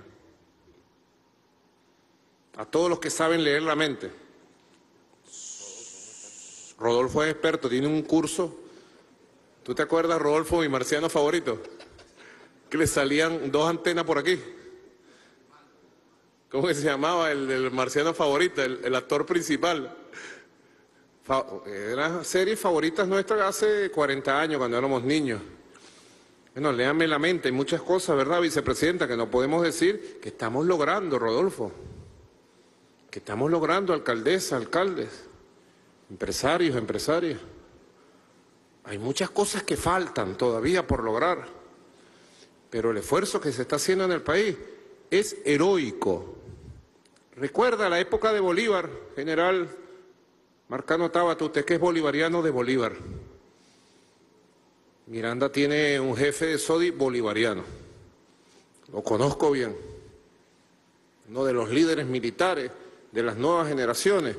a todos los que saben leer la mente. Rodolfo es experto, tiene un curso. ¿Tú te acuerdas, Rodolfo, mi marciano favorito? Que le salían dos antenas por aquí. ¿Cómo que se llamaba el, marciano favorito, el, el actor principal? Eran series favoritas nuestras hace 40 años, cuando éramos niños. Bueno, léanme la mente, hay muchas cosas, ¿verdad, vicepresidenta, que no podemos decir que estamos logrando, Rodolfo? Que estamos logrando, alcaldesa, alcaldes, empresarios, empresarias. Hay muchas cosas que faltan todavía por lograr, pero el esfuerzo que se está haciendo en el país es heroico. Recuerda la época de Bolívar, general Marcano Tábata, usted que es bolivariano de Bolívar. Miranda tiene un jefe de SODI bolivariano. Lo conozco bien. Uno de los líderes militares de las nuevas generaciones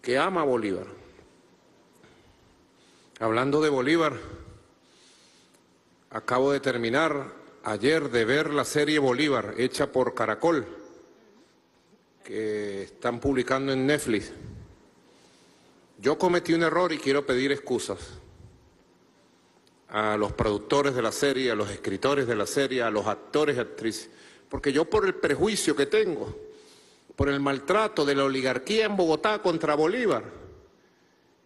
que ama Bolívar. Hablando de Bolívar, acabo de terminar ayer de ver la serie Bolívar hecha por Caracol, que están publicando en Netflix. Yo cometí un error y quiero pedir excusas a los productores de la serie, a los escritores de la serie, a los actores y actrices, porque yo por el prejuicio que tengo, por el maltrato de la oligarquía en Bogotá contra Bolívar,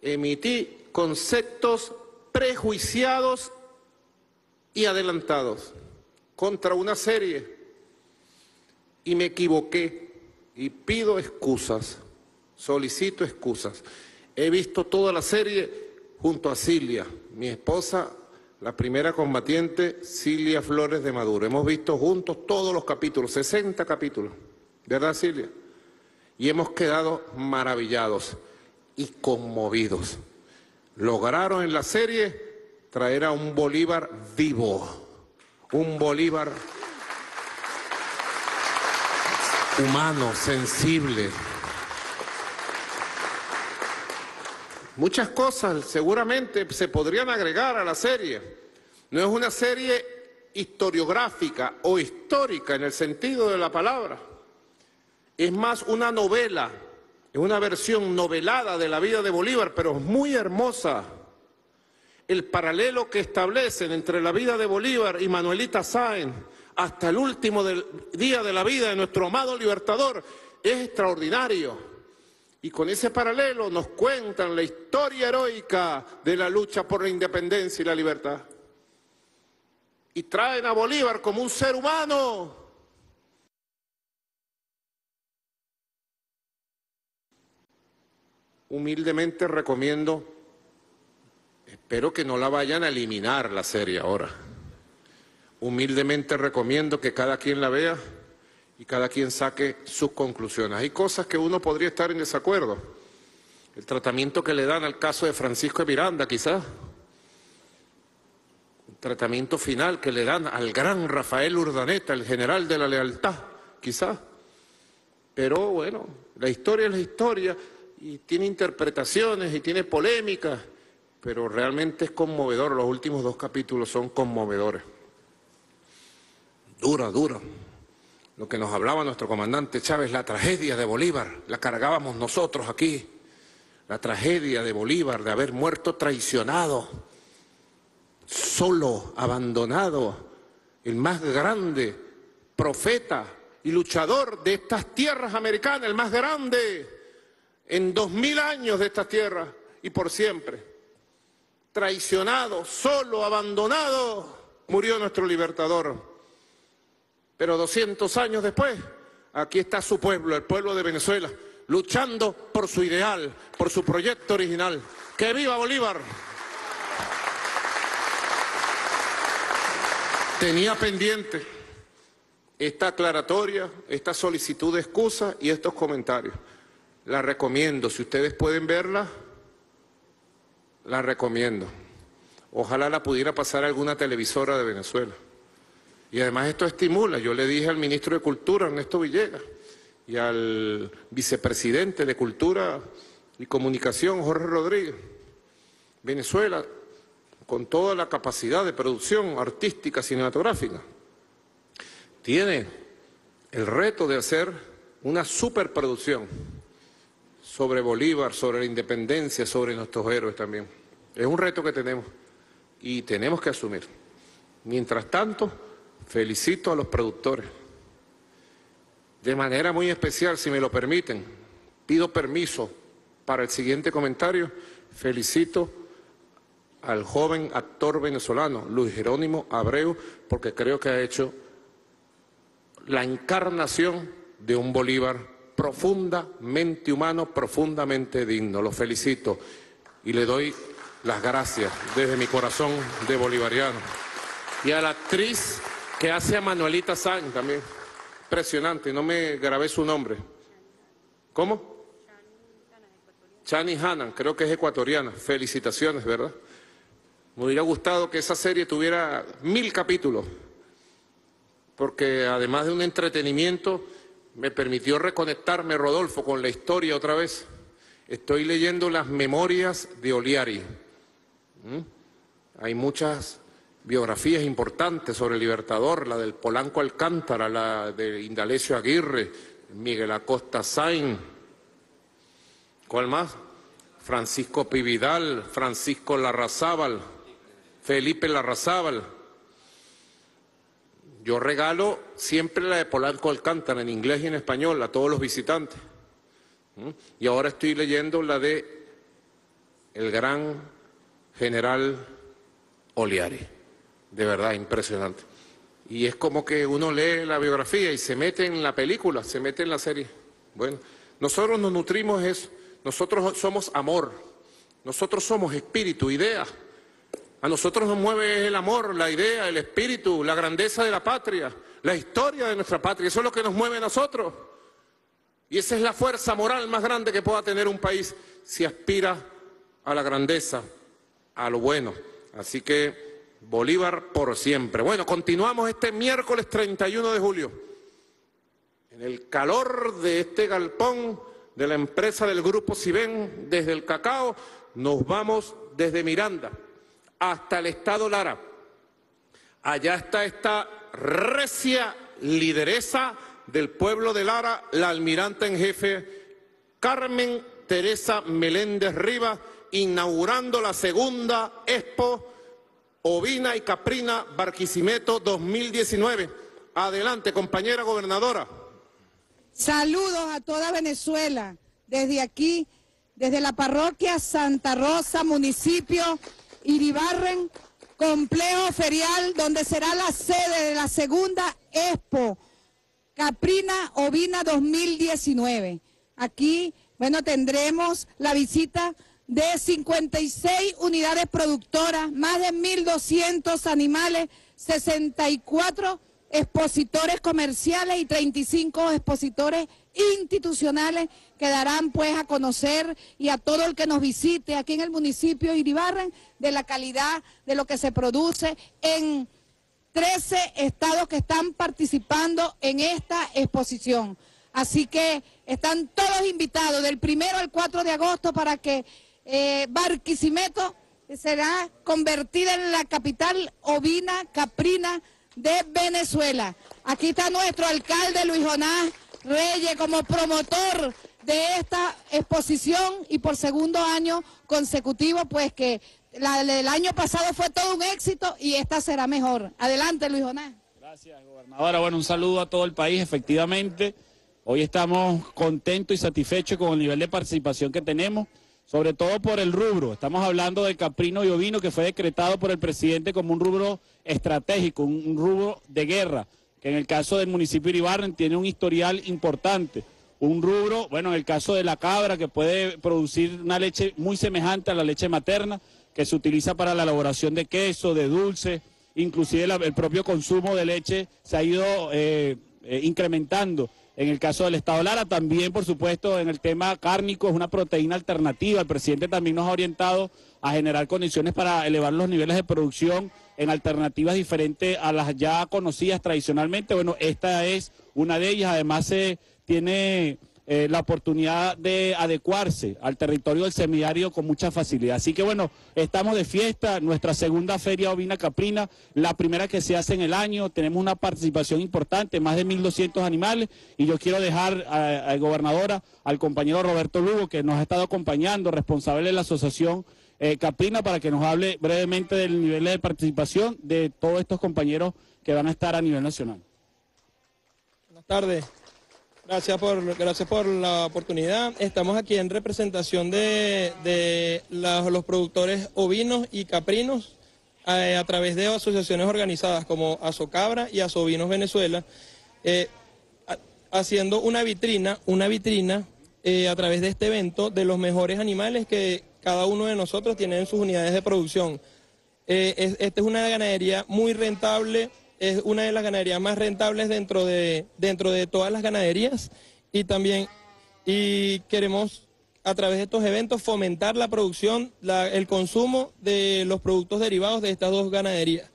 emití conceptos prejuiciados y adelantados contra una serie y me equivoqué y pido excusas, solicito excusas. He visto toda la serie junto a Cilia, mi esposa, la primera combatiente, Cilia Flores de Maduro. Hemos visto juntos todos los capítulos, 60 capítulos, ¿verdad Cilia? Y hemos quedado maravillados y conmovidos. Lograron en la serie traer a un Bolívar vivo, un Bolívar humano, sensible. Muchas cosas seguramente se podrían agregar a la serie. No es una serie historiográfica o histórica en el sentido de la palabra. Es más una novela, es una versión novelada de la vida de Bolívar, pero muy hermosa. El paralelo que establecen entre la vida de Bolívar y Manuelita Sáenz hasta el último día de la vida de nuestro amado libertador es extraordinario. Y con ese paralelo nos cuentan la historia heroica de la lucha por la independencia y la libertad. Y traen a Bolívar como un ser humano. Humildemente recomiendo, espero que no la vayan a eliminar la serie ahora. Humildemente recomiendo que cada quien la vea y cada quien saque sus conclusiones. Hay cosas que uno podría estar en desacuerdo. El tratamiento que le dan al caso de Francisco de Miranda, quizás. El tratamiento final que le dan al gran Rafael Urdaneta, el general de la lealtad, quizás. Pero bueno, la historia es la historia y tiene interpretaciones y tiene polémicas, pero realmente es conmovedor. Los últimos dos capítulos son conmovedores. Dura, dura. Lo que nos hablaba nuestro comandante Chávez, la tragedia de Bolívar, la cargábamos nosotros aquí. La tragedia de Bolívar, de haber muerto traicionado, solo, abandonado, el más grande profeta y luchador de estas tierras americanas, el más grande en dos mil años de estas tierras y por siempre. Traicionado, solo, abandonado, murió nuestro libertador. Pero 200 años después, aquí está su pueblo, el pueblo de Venezuela, luchando por su ideal, por su proyecto original. ¡Que viva Bolívar! Tenía pendiente esta aclaratoria, esta solicitud de excusa y estos comentarios. La recomiendo, si ustedes pueden verla, la recomiendo. Ojalá la pudiera pasar alguna televisora de Venezuela. Y además esto estimula, yo le dije al ministro de Cultura, Ernesto Villegas, y al vicepresidente de Cultura y Comunicación, Jorge Rodríguez, Venezuela, con toda la capacidad de producción artística cinematográfica, tiene el reto de hacer una superproducción sobre Bolívar, sobre la independencia, sobre nuestros héroes también. Es un reto que tenemos y tenemos que asumir. Mientras tanto, felicito a los productores. De manera muy especial, si me lo permiten, pido permiso para el siguiente comentario. Felicito al joven actor venezolano Luis Jerónimo Abreu porque creo que ha hecho la encarnación de un Bolívar profundamente humano, profundamente digno. Lo felicito y le doy las gracias desde mi corazón de bolivariano. Y a la actriz que hace a Manuelita Sáenz también. Impresionante, no me grabé su nombre. ¿Cómo? Chani Hanan, creo que es ecuatoriana. Felicitaciones, ¿verdad? Me hubiera gustado que esa serie tuviera mil capítulos, porque además de un entretenimiento, me permitió reconectarme, Rodolfo, con la historia otra vez. Estoy leyendo las memorias de Oliari. ¿Mm? Hay muchas biografías importantes sobre el Libertador, la del Polanco Alcántara, la de Indalecio Aguirre, Miguel Acosta Sain. ¿Cuál más? Francisco Pividal, Francisco Larrazábal, Felipe Larrazábal. Yo regalo siempre la de Polanco Alcántara en inglés y en español a todos los visitantes. ¿Mm? Y ahora estoy leyendo la de el gran general Oliari. De verdad, impresionante. Y es como que uno lee la biografía y se mete en la película, se mete en la serie. Bueno, nosotros nos nutrimos eso. Nosotros somos amor. Nosotros somos espíritu, idea. A nosotros nos mueve el amor, la idea, el espíritu, la grandeza de la patria, la historia de nuestra patria. Eso es lo que nos mueve a nosotros. Y esa es la fuerza moral más grande que pueda tener un país si aspira a la grandeza, a lo bueno. Así que Bolívar por siempre. Bueno, continuamos este miércoles 31 de julio. En el calor de este galpón de la empresa del Grupo Siben, desde el Cacao, nos vamos desde Miranda hasta el Estado Lara. Allá está esta recia lideresa del pueblo de Lara, la almirante en jefe Carmen Teresa Meléndez Rivas, inaugurando la segunda Expo Ovina y Caprina Barquisimeto 2019. Adelante, compañera gobernadora. Saludos a toda Venezuela, desde aquí, desde la parroquia Santa Rosa, municipio Iribarren, complejo ferial, donde será la sede de la segunda Expo Caprina Ovina 2019. Aquí, bueno, tendremos la visita de 56 unidades productoras, más de 1.200 animales, 64 expositores comerciales y 35 expositores institucionales que darán pues a conocer y a todo el que nos visite aquí en el municipio de Iribarren de la calidad de lo que se produce en 13 estados que están participando en esta exposición. Así que están todos invitados del primero al 4 de agosto para que eh, Barquisimeto será convertida en la capital ovina caprina de Venezuela. Aquí está nuestro alcalde Luis Jonás Reyes como promotor de esta exposición y por segundo año consecutivo, pues que la del año pasado fue todo un éxito y esta será mejor. Adelante, Luis Jonás. Gracias, gobernadora. Bueno, un saludo a todo el país. Efectivamente, hoy estamos contentos y satisfechos con el nivel de participación que tenemos sobre todo por el rubro. Estamos hablando del caprino y ovino que fue decretado por el presidente como un rubro estratégico, un, rubro de guerra, que en el caso del municipio de Iribarren tiene un historial importante. Un rubro, bueno, en el caso de la cabra, que puede producir una leche muy semejante a la leche materna, que se utiliza para la elaboración de queso, de dulce, inclusive el propio consumo de leche se ha ido eh, eh, incrementando en el caso del Estado Lara, también, por supuesto, en el tema cárnico es una proteína alternativa. El presidente también nos ha orientado a generar condiciones para elevar los niveles de producción en alternativas diferentes a las ya conocidas tradicionalmente. Bueno, esta es una de ellas. Además, se tiene eh, la oportunidad de adecuarse al territorio del semiárido con mucha facilidad. Así que bueno, estamos de fiesta, nuestra segunda feria ovina caprina, la primera que se hace en el año, tenemos una participación importante, más de 1.200 animales, y yo quiero dejar a, a gobernadora, al compañero Roberto Lugo, que nos ha estado acompañando, responsable de la asociación eh, Caprina, para que nos hable brevemente del nivel de participación de todos estos compañeros que van a estar a nivel nacional. Buenas tardes. Gracias por, gracias por la oportunidad. Estamos aquí en representación de, de los productores ovinos y caprinos eh, a través de asociaciones organizadas como Azocabra y Azovinos Venezuela, eh, haciendo una vitrina, una vitrina eh, a través de este evento de los mejores animales que cada uno de nosotros tiene en sus unidades de producción. Es- esta es una ganadería muy rentable, es una de las ganaderías más rentables dentro de, dentro de todas las ganaderías y también y queremos a través de estos eventos fomentar la producción, el consumo de los productos derivados de estas dos ganaderías,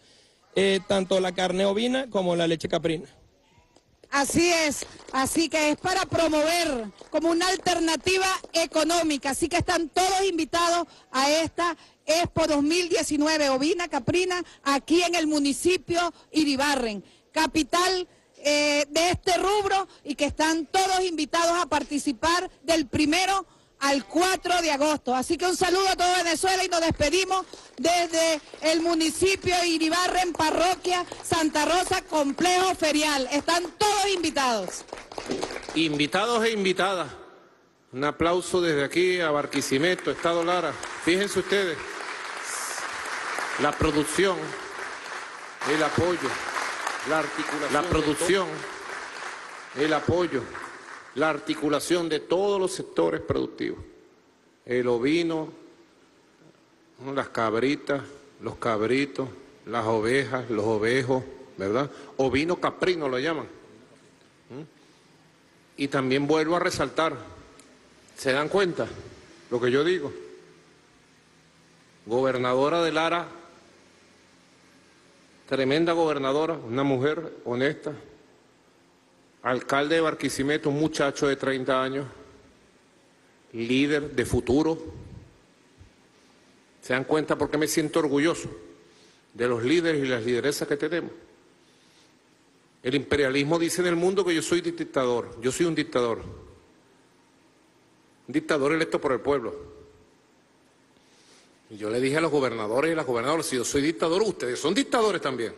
eh, tanto la carne ovina como la leche caprina. Así es, así que es para promover como una alternativa económica, así que están todos invitados a esta Expo 2019 Ovina Caprina aquí en el municipio Iribarren, capital eh, de este rubro y que están todos invitados a participar del primero al 4 de agosto. Así que un saludo a toda Venezuela y nos despedimos desde el municipio Iribarren, parroquia Santa Rosa, complejo ferial. Están todos invitados. Invitados e invitadas. Un aplauso desde aquí a Barquisimeto, Estado Lara. Fíjense ustedes, la producción, el apoyo, la articulación, la producción, el apoyo, la articulación de todos los sectores productivos. El ovino, las cabritas, los cabritos, las ovejas, los ovejos, ¿verdad? Ovino caprino lo llaman. Y también vuelvo a resaltar, ¿se dan cuenta lo que yo digo? Gobernadora de Lara, tremenda gobernadora, una mujer honesta, alcalde de Barquisimeto, un muchacho de 30 años, líder de futuro. ¿Se dan cuenta por qué me siento orgulloso de los líderes y las lideresas que tenemos? El imperialismo dice en el mundo que yo soy dictador, yo soy un dictador, un dictador electo por el pueblo. Yo le dije a los gobernadores y las gobernadoras, si yo soy dictador, ustedes son dictadores también.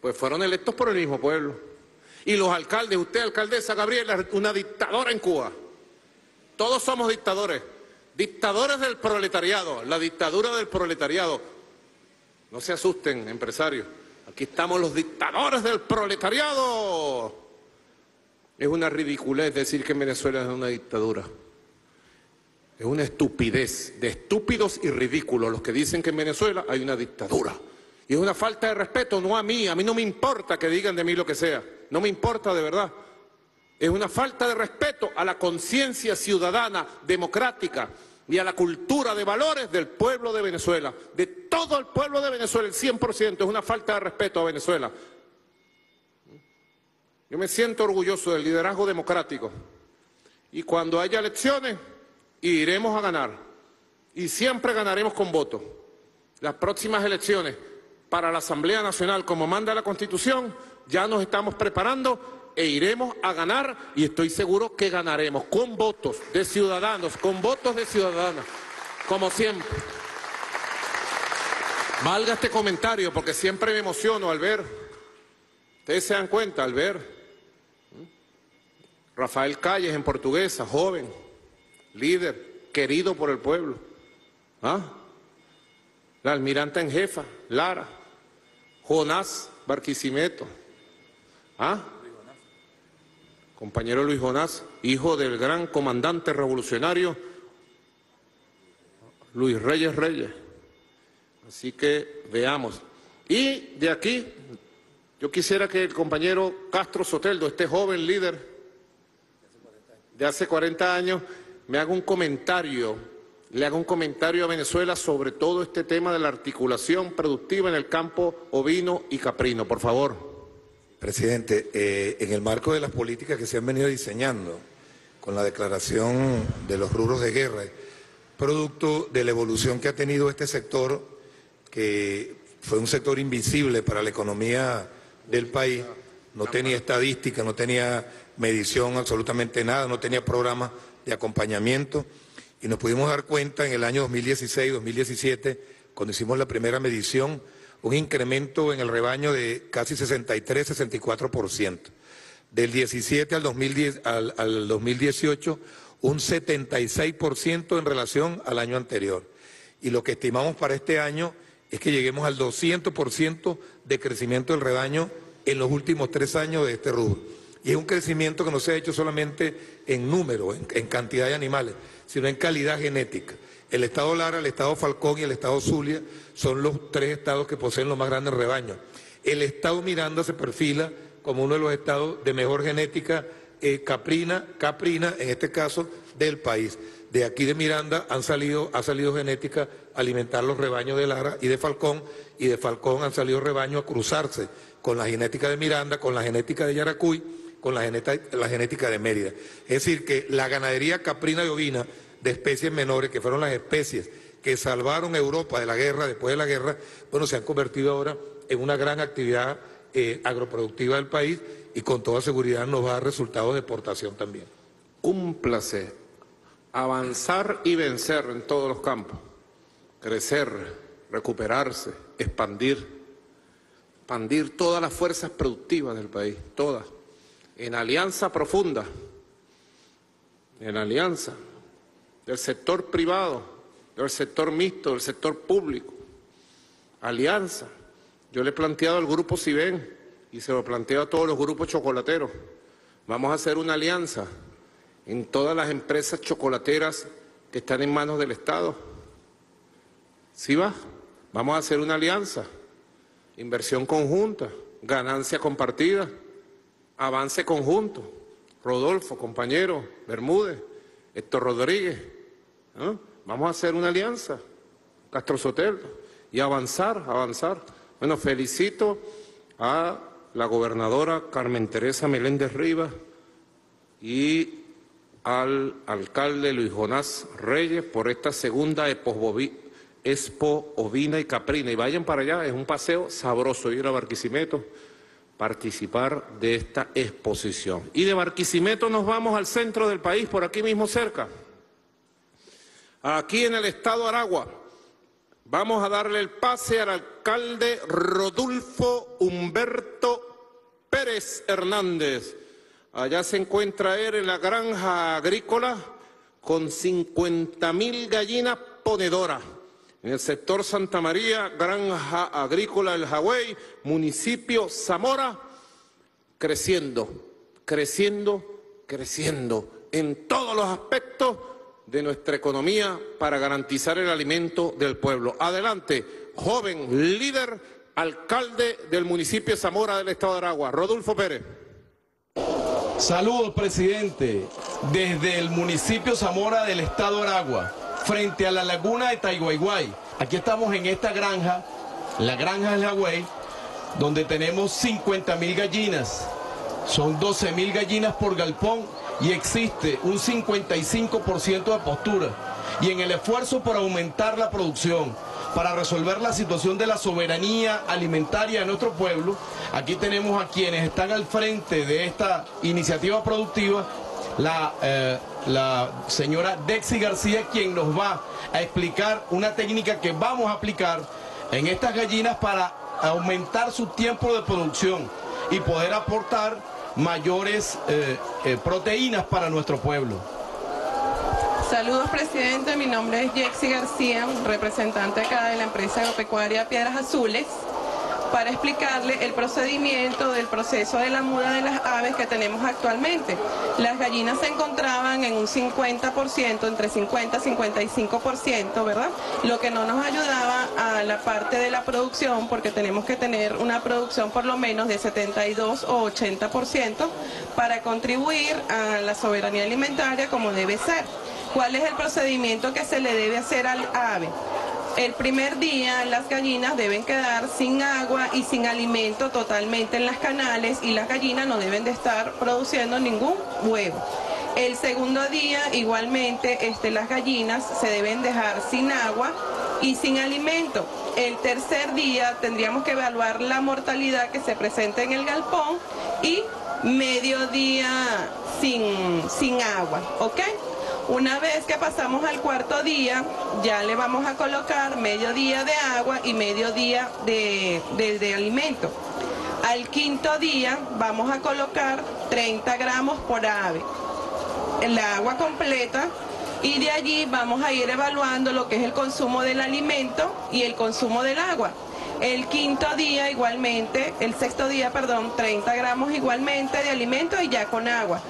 Pues fueron electos por el mismo pueblo. Y los alcaldes, usted alcaldesa Gabriela, una dictadora en Cuba. Todos somos dictadores, dictadores del proletariado, la dictadura del proletariado. No se asusten, empresarios. Aquí estamos los dictadores del proletariado. Es una ridiculez decir que en Venezuela es una dictadura. Es una estupidez. De estúpidos y ridículos. Los que dicen que en Venezuela hay una dictadura. Y es una falta de respeto, no a mí, a mí no me importa que digan de mí lo que sea, no me importa de verdad. Es una falta de respeto a la conciencia ciudadana, democrática y a la cultura de valores del pueblo de Venezuela, de todo el pueblo de Venezuela, el 100%, es una falta de respeto a Venezuela. Yo me siento orgulloso del liderazgo democrático. Y cuando haya elecciones iremos a ganar y siempre ganaremos con voto. Las próximas elecciones para la Asamblea Nacional, como manda la Constitución, ya nos estamos preparando e iremos a ganar y estoy seguro que ganaremos con votos de ciudadanos, con votos de ciudadanas, como siempre. Valga este comentario porque siempre me emociono al ver, ustedes se dan cuenta, al ver ¿m? Rafael Calles en portuguesa, joven, líder, querido por el pueblo. ¿Ah? La almiranta en jefa, Lara, Jonás Barquisimeto. ¿Ah? Compañero Luis Jonás, hijo del gran comandante revolucionario Luis Reyes Reyes. Así que veamos. Y de aquí, yo quisiera que el compañero Castro Soteldo, este joven líder de hace 40 años, me haga un comentario, le haga un comentario a Venezuela sobre todo este tema de la articulación productiva en el campo ovino y caprino, por favor. Presidente, eh, en el marco de las políticas que se han venido diseñando con la declaración de los rubros de guerra, producto de la evolución que ha tenido este sector, que fue un sector invisible para la economía del país, no tenía estadística, no tenía medición, absolutamente nada, no tenía programa de acompañamiento y nos pudimos dar cuenta en el año 2016-2017, cuando hicimos la primera medición, un incremento en el rebaño de casi 63-64%. Del 17 al, 2010, al, al 2018, un 76% en relación al año anterior. Y lo que estimamos para este año es que lleguemos al 200% de crecimiento del rebaño en los últimos tres años de este rubro. Y es un crecimiento que no se ha hecho solamente en número, en, cantidad de animales, sino en calidad genética. El estado Lara, el estado Falcón y el estado Zulia son los tres estados que poseen los más grandes rebaños. El estado Miranda se perfila como uno de los estados de mejor genética eh, caprina, caprina, en este caso, del país. De aquí de Miranda han salido, ha salido genética a alimentar los rebaños de Lara y de Falcón, y de Falcón han salido rebaños a cruzarse con la genética de Miranda, con la genética de Yaracuy, con la genética, la genética de Mérida. Es decir, que la ganadería caprina y ovina de especies menores, que fueron las especies que salvaron a Europa de la guerra, después de la guerra, bueno, se han convertido ahora en una gran actividad eh, agroproductiva del país y con toda seguridad nos va a dar resultados de exportación también. Un placer. Avanzar y vencer en todos los campos. Crecer, recuperarse, expandir. Expandir todas las fuerzas productivas del país, todas. En alianza profunda. En alianza del sector privado, del sector mixto, del sector público. Alianza. Yo le he planteado al grupo Siben y se lo planteo a todos los grupos chocolateros. Vamos a hacer una alianza en todas las empresas chocolateras que están en manos del Estado. ¿Sí va? Vamos a hacer una alianza. Inversión conjunta, ganancia compartida, avance conjunto. Rodolfo, compañero, Bermúdez, Héctor Rodríguez. Vamos a hacer una alianza, Castro Sotelo, y avanzar, avanzar. Bueno, felicito a la gobernadora Carmen Teresa Meléndez Rivas y al alcalde Luis Jonás Reyes por esta segunda Expo Ovina y Caprina. Y vayan para allá, es un paseo sabroso ir a Barquisimeto, participar de esta exposición. Y de Barquisimeto nos vamos al centro del país, por aquí mismo cerca. Aquí en el estado Aragua, vamos a darle el pase al alcalde Rodolfo Humberto Pérez Hernández. Allá se encuentra él en la granja agrícola con 50 mil gallinas ponedoras. En el sector Santa María, granja agrícola El Hawái, municipio Zamora, creciendo, creciendo, creciendo en todos los aspectos de nuestra economía para garantizar el alimento del pueblo. Adelante, joven líder, alcalde del municipio Zamora del Estado de Aragua, Rodolfo Pérez. Saludos, presidente, desde el municipio Zamora del Estado de Aragua, frente a la laguna de Taiguayguay. Aquí estamos en esta granja, la granja del Hawái, donde tenemos 50 mil gallinas. Son 12 mil gallinas por galpón y existe un 55% de postura. Y en el esfuerzo por aumentar la producción, para resolver la situación de la soberanía alimentaria de nuestro pueblo, aquí tenemos a quienes están al frente de esta iniciativa productiva, la, eh, la señora Dexy García, quien nos va a explicar una técnica que vamos a aplicar en estas gallinas para aumentar su tiempo de producción y poder aportar mayores eh, eh, proteínas para nuestro pueblo. Saludos, presidente. Mi nombre es Jexy García, representante acá de la empresa agropecuaria Piedras Azules, para explicarle el procedimiento del proceso de la muda de las aves que tenemos actualmente. Las gallinas se encontraban en un 50%, entre 50 y 55%, ¿verdad? Lo que no nos ayudaba a la parte de la producción, porque tenemos que tener una producción por lo menos de 72 o 80% para contribuir a la soberanía alimentaria como debe ser. ¿Cuál es el procedimiento que se le debe hacer al ave? El primer día las gallinas deben quedar sin agua y sin alimento totalmente en las canales y las gallinas no deben de estar produciendo ningún huevo. El segundo día, igualmente, este, las gallinas se deben dejar sin agua y sin alimento. El tercer día tendríamos que evaluar la mortalidad que se presenta en el galpón y medio día sin, sin agua, ¿ok? Una vez que pasamos al cuarto día, ya le vamos a colocar medio día de agua y medio día de, de- alimento. Al quinto día vamos a colocar 30 gramos por ave el agua completa y de allí vamos a ir evaluando lo que es el consumo del alimento y el consumo del agua. El quinto día igualmente, el sexto día, perdón, 30 gramos igualmente de alimento y ya con agua.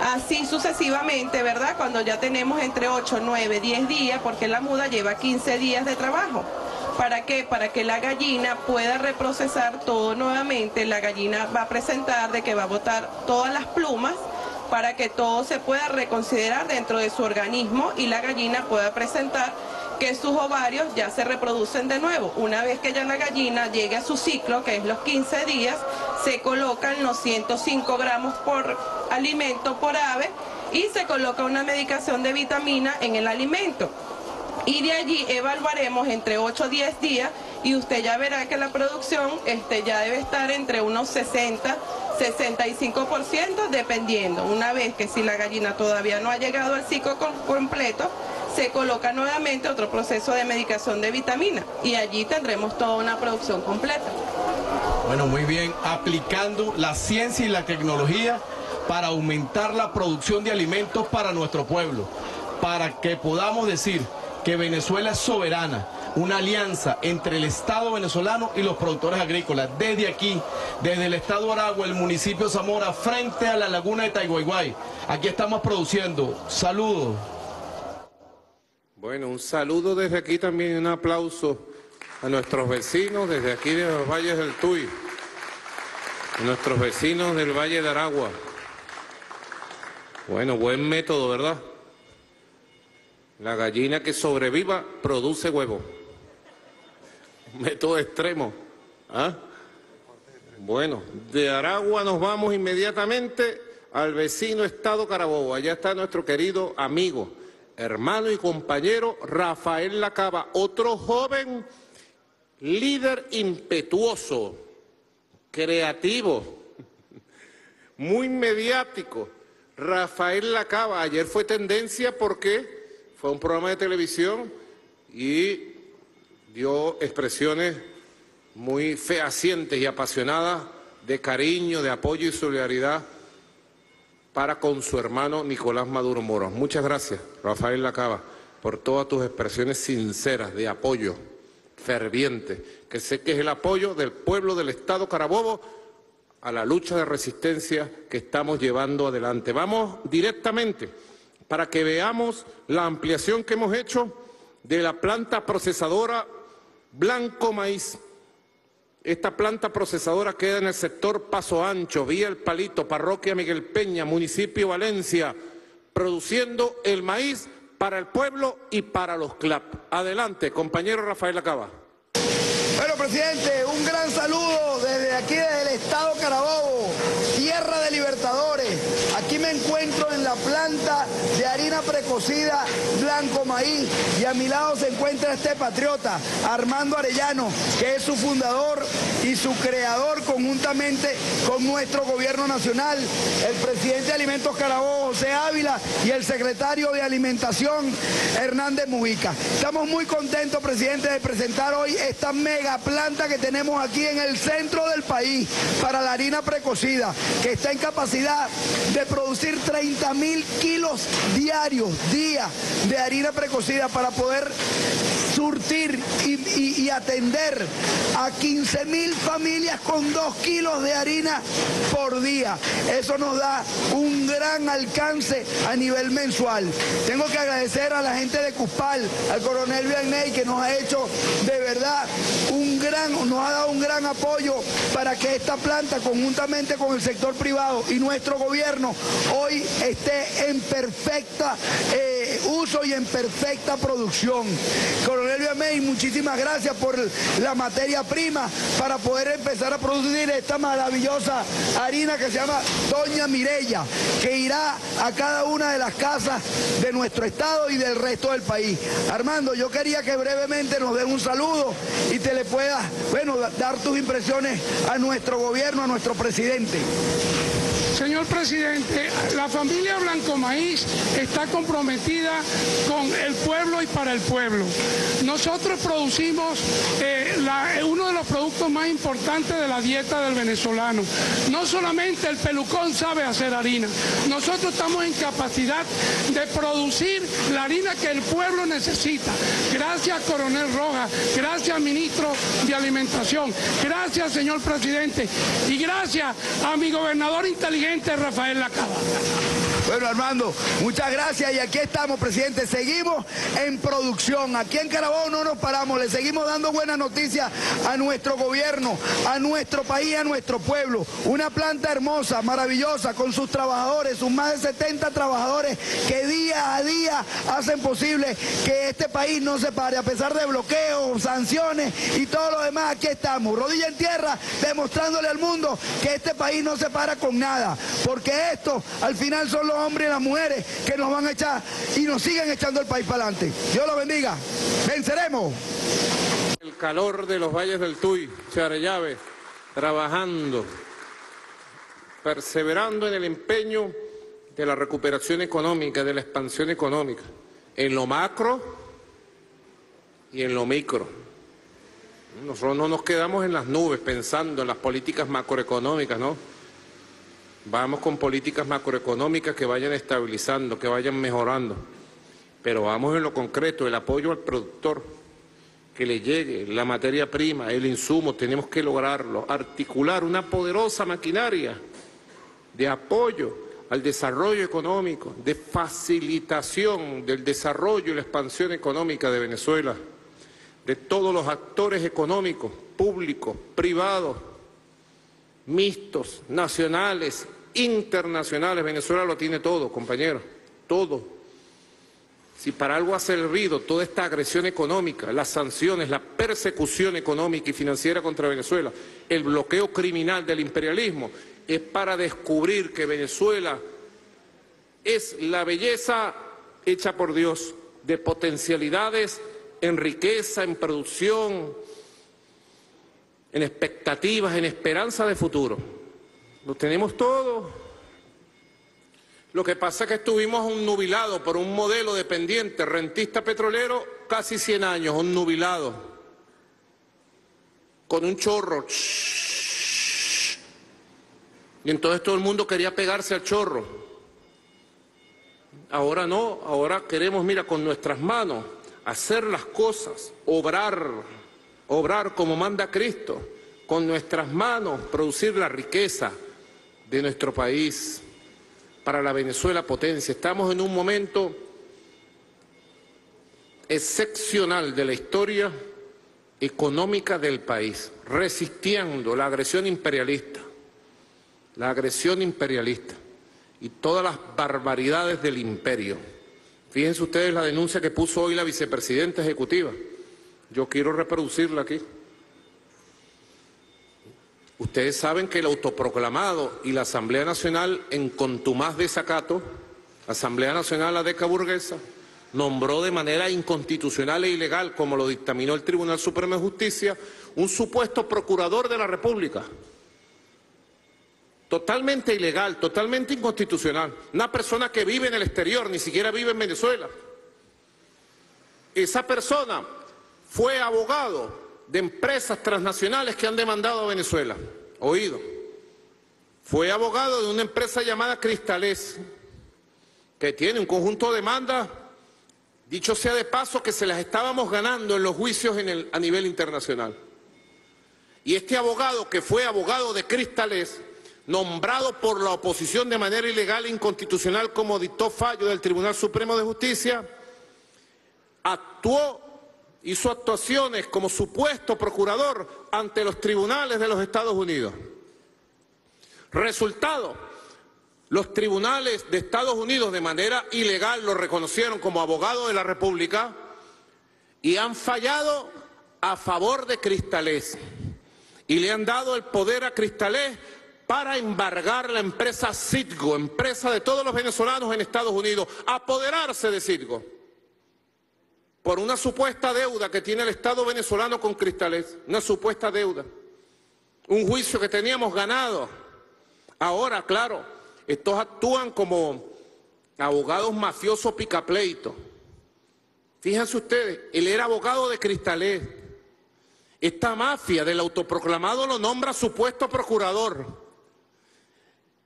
Así sucesivamente, ¿verdad? Cuando ya tenemos entre 8, 9, 10 días, porque la muda lleva 15 días de trabajo. ¿Para qué? Para que la gallina pueda reprocesar todo nuevamente. La gallina va a presentar de que va a botar todas las plumas para que todo se pueda reconsiderar dentro de su organismo y la gallina pueda presentar que sus ovarios ya se reproducen de nuevo. Una vez que ya la gallina llegue a su ciclo, que es los 15 días, se colocan los 105 gramos por alimento por ave y se coloca una medicación de vitamina en el alimento. Y de allí evaluaremos entre 8 o 10 días y usted ya verá que la producción este, ya debe estar entre unos 60, 65% dependiendo. Una vez que si la gallina todavía no ha llegado al ciclo com- completo, se coloca nuevamente otro proceso de medicación de vitamina y allí tendremos toda una producción completa. Bueno, muy bien, aplicando la ciencia y la tecnología para aumentar la producción de alimentos para nuestro pueblo, para que podamos decir que Venezuela es soberana, una alianza entre el Estado venezolano y los productores agrícolas. Desde aquí, desde el Estado Aragua, el municipio Zamora, frente a la laguna de Taiguayguay. Aquí estamos produciendo. Saludos. Bueno, un saludo desde aquí también, un aplauso a nuestros vecinos desde aquí de los valles del Tuy, a nuestros vecinos del Valle de Aragua. Bueno, buen método, ¿verdad? La gallina que sobreviva produce huevo. Método extremo. ¿ah? Bueno, de Aragua nos vamos inmediatamente al vecino estado Carabobo. Allá está nuestro querido amigo, hermano y compañero Rafael Lacaba, otro joven líder impetuoso, creativo, muy mediático. Rafael Lacaba, ayer fue tendencia porque fue un programa de televisión y dio expresiones muy fehacientes y apasionadas de cariño, de apoyo y solidaridad para con su hermano Nicolás Maduro Moro. Muchas gracias, Rafael Lacaba, por todas tus expresiones sinceras de apoyo ferviente, que sé que es el apoyo del pueblo del Estado Carabobo a la lucha de resistencia que estamos llevando adelante. Vamos directamente para que veamos la ampliación que hemos hecho de la planta procesadora Blanco Maíz. Esta planta procesadora queda en el sector Paso Ancho, Vía El Palito, Parroquia Miguel Peña, municipio Valencia, produciendo el maíz para el pueblo y para los CLAP. Adelante, compañero Rafael Acaba. Presidente, un gran saludo desde aquí, desde el Estado Carabobo, tierra de libertadores. Encuentro en la planta de harina precocida Blanco Maíz y a mi lado se encuentra este patriota, Armando Arellano, que es su fundador y su creador conjuntamente con nuestro gobierno nacional, el presidente de Alimentos Carabobo, José Ávila, y el secretario de Alimentación, Hernández Mujica. Estamos muy contentos, presidente, de presentar hoy esta mega planta que tenemos aquí en el centro del país para la harina precocida, que está en capacidad de producir 30 mil kilos diarios, día, de harina precocida para poder surtir y atender a 15 mil familias con 2 kilos de harina por día. Eso nos da un gran alcance a nivel mensual. Tengo que agradecer a la gente de Cuspal, al coronel Vianney, que nos ha hecho de verdad un gran, nos ha dado un gran apoyo para que esta planta, conjuntamente con el sector privado y nuestro gobierno, hoy esté en perfecta eh, uso y en perfecta producción. Coronel apóyame y muchísimas gracias por la materia prima para poder empezar a producir esta maravillosa harina que se llama Doña Mirella, que irá a cada una de las casas de nuestro estado y del resto del país. Armando, yo quería que brevemente nos den un saludo y te le puedas, bueno, dar tus impresiones a nuestro gobierno, a nuestro presidente. Señor presidente, la familia Blanco Maíz está comprometida con el pueblo y para el pueblo. Nosotros producimos eh, uno de los productos más importantes de la dieta del venezolano. No solamente el pelucón sabe hacer harina, nosotros estamos en capacidad de producir la harina que el pueblo necesita. Gracias, coronel Rojas, gracias, ministro de Alimentación, gracias, señor presidente, y gracias a mi gobernador inteligente Rafael Lacaba. Bueno, Armando, muchas gracias y aquí estamos, presidente. Seguimos en producción. Aquí en Carabobo no nos paramos, le seguimos dando buenas noticias a nuestro gobierno, a nuestro país, a nuestro pueblo. Una planta hermosa, maravillosa, con sus trabajadores, sus más de 70 trabajadores que día a día hacen posible que este país no se pare, a pesar de bloqueos, sanciones y todo lo demás. Aquí estamos, rodilla en tierra, demostrándole al mundo que este país no se para con nada, porque esto al final son los hombres y las mujeres que nos van a echar y nos siguen echando el país para adelante. Dios lo bendiga. Venceremos. El calor de los valles del Tuy, Charellave, trabajando, perseverando en el empeño de la recuperación económica, de la expansión económica, en lo macro y en lo micro. Nosotros no nos quedamos en las nubes pensando en las políticas macroeconómicas, ¿no? Vamos con políticas macroeconómicas que vayan estabilizando, que vayan mejorando, pero vamos en lo concreto, el apoyo al productor, que le llegue la materia prima, el insumo, tenemos que lograrlo, articular una poderosa maquinaria de apoyo al desarrollo económico, de facilitación del desarrollo y la expansión económica de Venezuela, de todos los actores económicos, públicos, privados, mixtos, nacionales, internacionales. Venezuela lo tiene todo, compañeros, todo. Si para algo ha servido toda esta agresión económica, las sanciones, la persecución económica y financiera contra Venezuela, el bloqueo criminal del imperialismo, es para descubrir que Venezuela es la belleza hecha por Dios de potencialidades en riqueza, en producción, en expectativas, en esperanza de futuro. Lo tenemos todo. Lo que pasa es que estuvimos nubilado por un modelo dependiente, rentista petrolero, casi 100 años, un nubilado, con un chorro. Y entonces todo el mundo quería pegarse al chorro. Ahora no, ahora queremos, mira, con nuestras manos, hacer las cosas, obrar, obrar como manda Cristo, con nuestras manos, producir la riqueza, de nuestro país, para la Venezuela potencia. Estamos en un momento excepcional de la historia económica del país, resistiendo la agresión imperialista, la agresión imperialista y todas las barbaridades del imperio. Fíjense ustedes la denuncia que puso hoy la vicepresidenta ejecutiva. Yo quiero reproducirla aquí. Ustedes saben que el autoproclamado y la Asamblea Nacional en contumaz desacato, Asamblea Nacional la deca burguesa, nombró de manera inconstitucional e ilegal, como lo dictaminó el Tribunal Supremo de Justicia, un supuesto procurador de la República. Totalmente ilegal, totalmente inconstitucional. Una persona que vive en el exterior, ni siquiera vive en Venezuela. Esa persona fue abogado de empresas transnacionales que han demandado a Venezuela. Oído. Fue abogado de una empresa llamada Cristales, que tiene un conjunto de demandas, dicho sea de paso, que se las estábamos ganando en los juicios a nivel internacional. Y este abogado, que fue abogado de Cristales, nombrado por la oposición de manera ilegal e inconstitucional como dictó fallo del Tribunal Supremo de Justicia, actuó hizo actuaciones como supuesto procurador ante los tribunales de los Estados Unidos. Resultado, los tribunales de Estados Unidos de manera ilegal lo reconocieron como abogado de la República y han fallado a favor de Cristalés y le han dado el poder a Cristalés para embargar la empresa Citgo, empresa de todos los venezolanos en Estados Unidos, apoderarse de Citgo por una supuesta deuda que tiene el Estado venezolano con Cristales, una supuesta deuda, un juicio que teníamos ganado. Ahora, claro, estos actúan como abogados mafiosos picapleito. Fíjense ustedes, él era abogado de Cristales. Esta mafia del autoproclamado lo nombra supuesto procurador.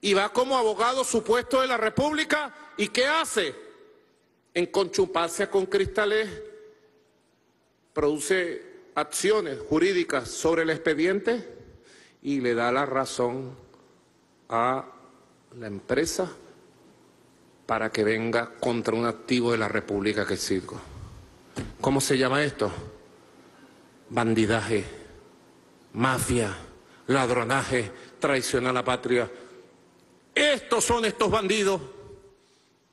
Y va como abogado supuesto de la República. ¿Y qué hace? En conchupacia con Cristales produce acciones jurídicas sobre el expediente y le da la razón a la empresa para que venga contra un activo de la República que es Circo. ¿Cómo se llama esto? Bandidaje, mafia, ladronaje, traición a la patria. Estos son estos bandidos.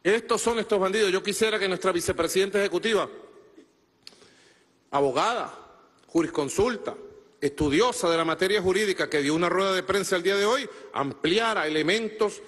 Estos son estos bandidos. Yo quisiera que nuestra vicepresidenta ejecutiva abogada, jurisconsulta, estudiosa de la materia jurídica que dio una rueda de prensa el día de hoy, ampliara elementos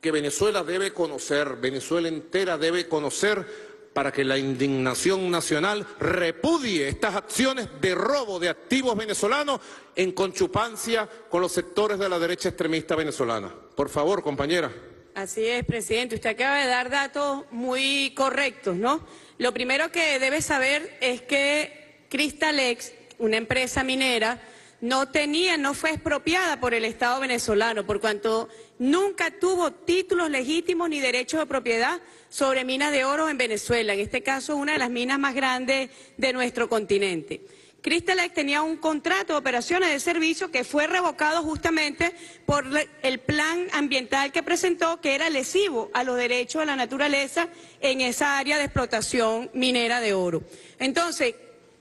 que Venezuela debe conocer, Venezuela entera debe conocer para que la indignación nacional repudie estas acciones de robo de activos venezolanos en conchupancia con los sectores de la derecha extremista venezolana. Por favor, compañera. Así es, presidente. Usted acaba de dar datos muy correctos, ¿no? Lo primero que debe saber es que Cristalex, una empresa minera, no tenía, no fue expropiada por el Estado venezolano, por cuanto nunca tuvo títulos legítimos ni derechos de propiedad sobre minas de oro en Venezuela, en este caso una de las minas más grandes de nuestro continente. Cristalex tenía un contrato de operaciones de servicio que fue revocado justamente por el plan ambiental que presentó, que era lesivo a los derechos de la naturaleza en esa área de explotación minera de oro. Entonces,